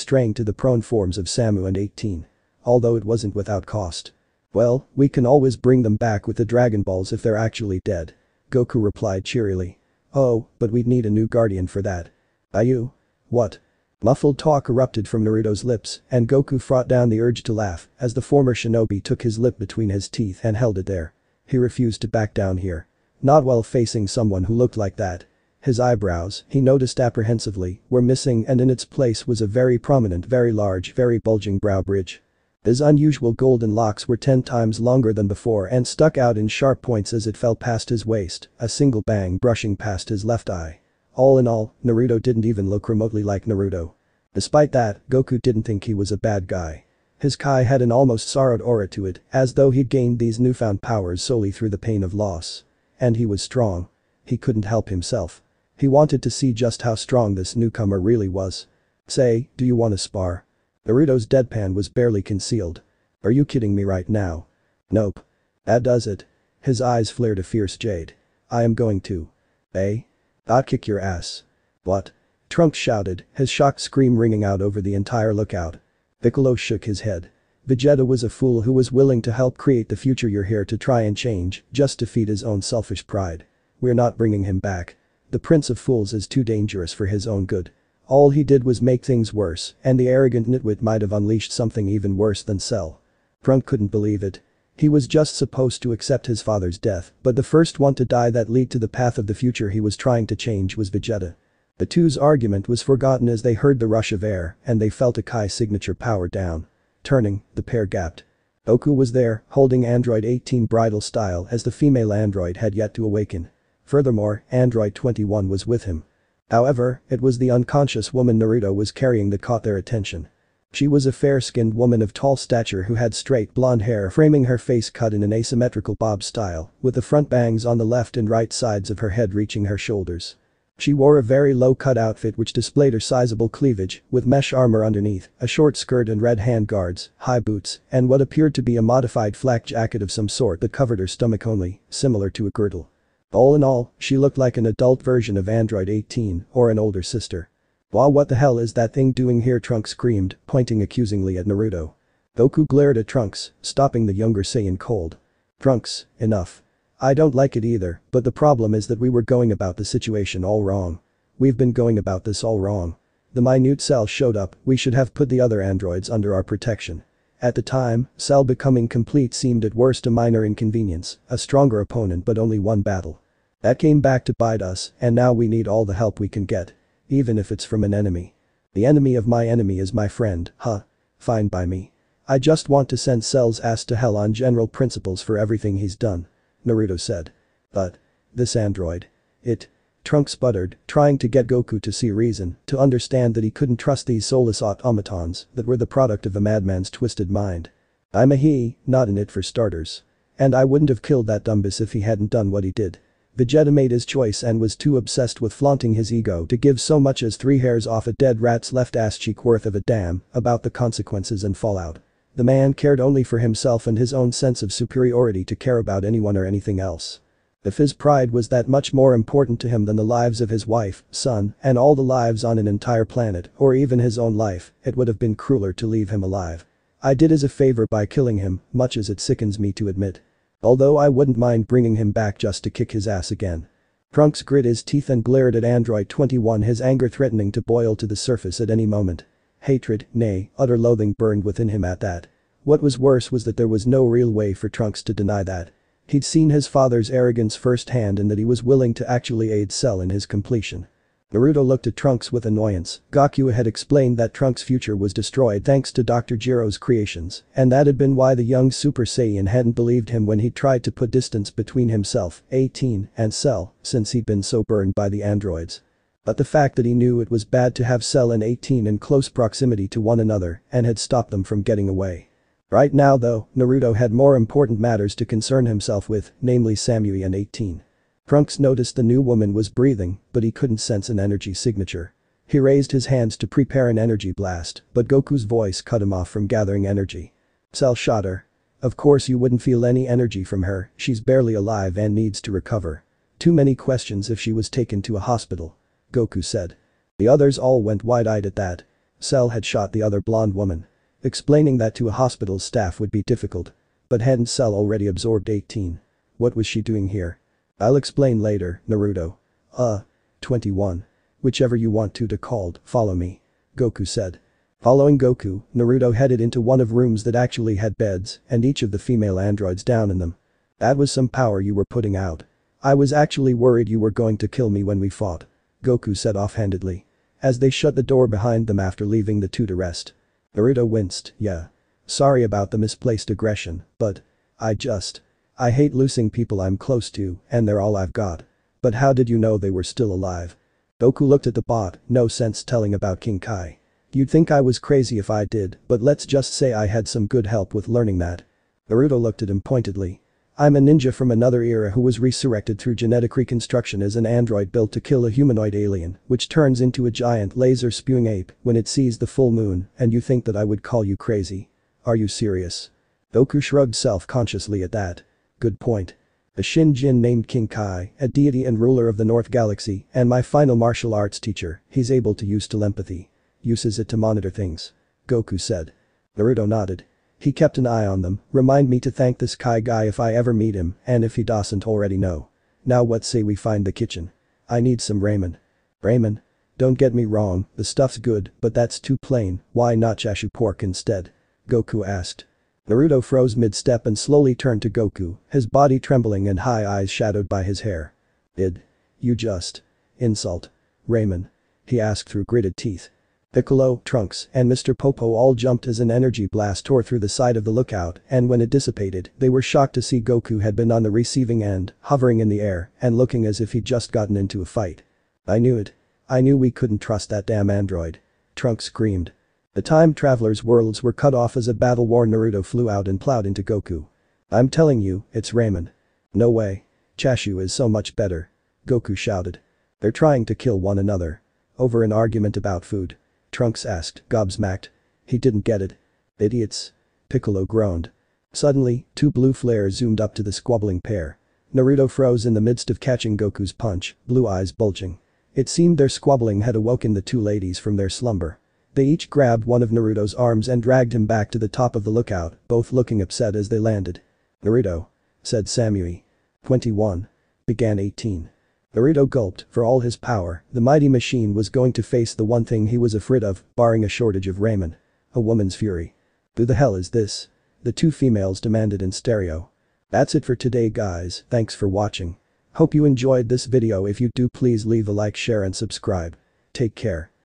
straying to the prone forms of Samui and 18. Although it wasn't without cost. Well, we can always bring them back with the Dragon Balls if they're actually dead. Goku replied cheerily. Oh, but we'd need a new guardian for that. Ayu? What? Muffled talk erupted from Naruto's lips, and Goku fought down the urge to laugh as the former shinobi took his lip between his teeth and held it there. He refused to back down here. Not while facing someone who looked like that. His eyebrows, he noticed apprehensively, were missing and in its place was a very prominent very large very bulging brow bridge. His unusual golden locks were ten times longer than before and stuck out in sharp points as it fell past his waist, a single bang brushing past his left eye. All in all, Naruto didn't even look remotely like Naruto. Despite that, Goku didn't think he was a bad guy. His Kai had an almost sorrowed aura to it, as though he'd gained these newfound powers solely through the pain of loss. And he was strong. He couldn't help himself. He wanted to see just how strong this newcomer really was. Say, do you want to spar? Naruto's deadpan was barely concealed. Are you kidding me right now? Nope. That does it. His eyes flared a fierce jade. I am going to. Eh? I'll kick your ass. What? Trunks shouted, his shocked scream ringing out over the entire lookout. Piccolo shook his head. Vegeta was a fool who was willing to help create the future you're here to try and change, just to feed his own selfish pride. We're not bringing him back. The Prince of Fools is too dangerous for his own good. All he did was make things worse, and the arrogant nitwit might have unleashed something even worse than Cell. Trunk couldn't believe it. He was just supposed to accept his father's death, but the first one to die that lead to the path of the future he was trying to change was Vegeta. The two's argument was forgotten as they heard the rush of air and they felt a Kai signature power down. Turning, the pair gapped. Goku was there, holding Android 18 bridal style as the female android had yet to awaken. Furthermore, Android 21 was with him. However, it was the unconscious woman Naruto was carrying that caught their attention. She was a fair-skinned woman of tall stature who had straight blonde hair framing her face cut in an asymmetrical bob style, with the front bangs on the left and right sides of her head reaching her shoulders. She wore a very low-cut outfit which displayed her sizable cleavage, with mesh armor underneath, a short skirt and red handguards, high boots, and what appeared to be a modified flak jacket of some sort that covered her stomach only, similar to a girdle. All in all, she looked like an adult version of Android 18, or an older sister. Wow what the hell is that thing doing here Trunks screamed, pointing accusingly at Naruto. Goku glared at Trunks, stopping the younger Saiyan cold. Trunks, enough. I don't like it either, but the problem is that we were going about the situation all wrong. We've been going about this all wrong. The minute cell showed up, we should have put the other androids under our protection. At the time, Cell becoming complete seemed at worst a minor inconvenience, a stronger opponent but only one battle. That came back to bite us, and now we need all the help we can get. Even if it's from an enemy. The enemy of my enemy is my friend, huh? Fine by me. I just want to send Cell's ass to hell on general principles for everything he's done. Naruto said. But. This android. It. Trunks sputtered, trying to get Goku to see reason, to understand that he couldn't trust these soulless automatons that were the product of a madman's twisted mind. I'm a he, not an it for starters. And I wouldn't have killed that dumbass if he hadn't done what he did. Vegeta made his choice and was too obsessed with flaunting his ego to give so much as three hairs off a dead rat's left ass cheek worth of a damn about the consequences and fallout. The man cared only for himself and his own sense of superiority to care about anyone or anything else. If his pride was that much more important to him than the lives of his wife, son, and all the lives on an entire planet, or even his own life, it would have been crueler to leave him alive. I did as a favor by killing him, much as it sickens me to admit. Although I wouldn't mind bringing him back just to kick his ass again. Trunks grit his teeth and glared at Android 21 his anger threatening to boil to the surface at any moment. Hatred, nay, utter loathing burned within him at that. What was worse was that there was no real way for Trunks to deny that. He'd seen his father's arrogance firsthand and that he was willing to actually aid Cell in his completion. Naruto looked at Trunks with annoyance, Goku had explained that Trunks' future was destroyed thanks to Dr. Gero's creations, and that had been why the young Super Saiyan hadn't believed him when he tried to put distance between himself, 18, and Cell, since he'd been so burned by the androids. But the fact that he knew it was bad to have Cell and 18 in close proximity to one another and had stopped them from getting away. Right now though, Naruto had more important matters to concern himself with, namely Samui and 18. Trunks noticed the new woman was breathing, but he couldn't sense an energy signature. He raised his hands to prepare an energy blast, but Goku's voice cut him off from gathering energy. Cell shot her. Of course you wouldn't feel any energy from her, she's barely alive and needs to recover. Too many questions if she was taken to a hospital. Goku said. The others all went wide-eyed at that. Cell had shot the other blonde woman. Explaining that to a hospital staff would be difficult. But hadn't Cell already absorbed 18? What was she doing here? I'll explain later, Naruto. Uh. 21. Whichever you want to to called, follow me. Goku said. Following Goku, Naruto headed into one of rooms that actually had beds and each of the female androids down in them. That was some power you were putting out. I was actually worried you were going to kill me when we fought. Goku said offhandedly. As they shut the door behind them after leaving the two to rest. Naruto winced, yeah. Sorry about the misplaced aggression, but. I just. I hate losing people I'm close to, and they're all I've got. But how did you know they were still alive? Goku looked at the bot, no sense telling about King Kai. You'd think I was crazy if I did, but let's just say I had some good help with learning that. Naruto looked at him pointedly. I'm a ninja from another era who was resurrected through genetic reconstruction as an android built to kill a humanoid alien, which turns into a giant laser-spewing ape when it sees the full moon, and you think that I would call you crazy? Are you serious? Goku shrugged self-consciously at that. Good point. A Shin Jin named King Kai, a deity and ruler of the North Galaxy, and my final martial arts teacher, he's able to use telepathy. Uses it to monitor things. Goku said. Naruto nodded. He kept an eye on them, remind me to thank this Kai guy if I ever meet him and if he doesn't already know. Now what say we find the kitchen? I need some ramen. Ramen? Don't get me wrong, the stuff's good, but that's too plain, why not chashu pork instead? Goku asked. Naruto froze mid-step and slowly turned to Goku, his body trembling and high eyes shadowed by his hair. Did you just insult Ramen? He asked through gritted teeth. Piccolo, Trunks, and Mr. Popo all jumped as an energy blast tore through the side of the lookout and when it dissipated, they were shocked to see Goku had been on the receiving end, hovering in the air and looking as if he'd just gotten into a fight. I knew it. I knew we couldn't trust that damn android. Trunks screamed. The time traveler's worlds were cut off as a battle-worn Naruto flew out and plowed into Goku. I'm telling you, it's ramen. No way. Chashu is so much better. Goku shouted. They're trying to kill one another. Over an argument about food. Trunks asked, gobsmacked. He didn't get it. Idiots. Piccolo groaned. Suddenly, two blue flares zoomed up to the squabbling pair. Naruto froze in the midst of catching Goku's punch, blue eyes bulging. It seemed their squabbling had awoken the two ladies from their slumber. They each grabbed one of Naruto's arms and dragged him back to the top of the lookout, both looking upset as they landed. Naruto. Said Samui. 21. Began 18. Naruto gulped, for all his power, the mighty machine was going to face the one thing he was afraid of, barring a shortage of ramen. A woman's fury. Who the hell is this? The two females demanded in stereo. That's it for today guys, thanks for watching. Hope you enjoyed this video if you do please leave a like share and subscribe. Take care.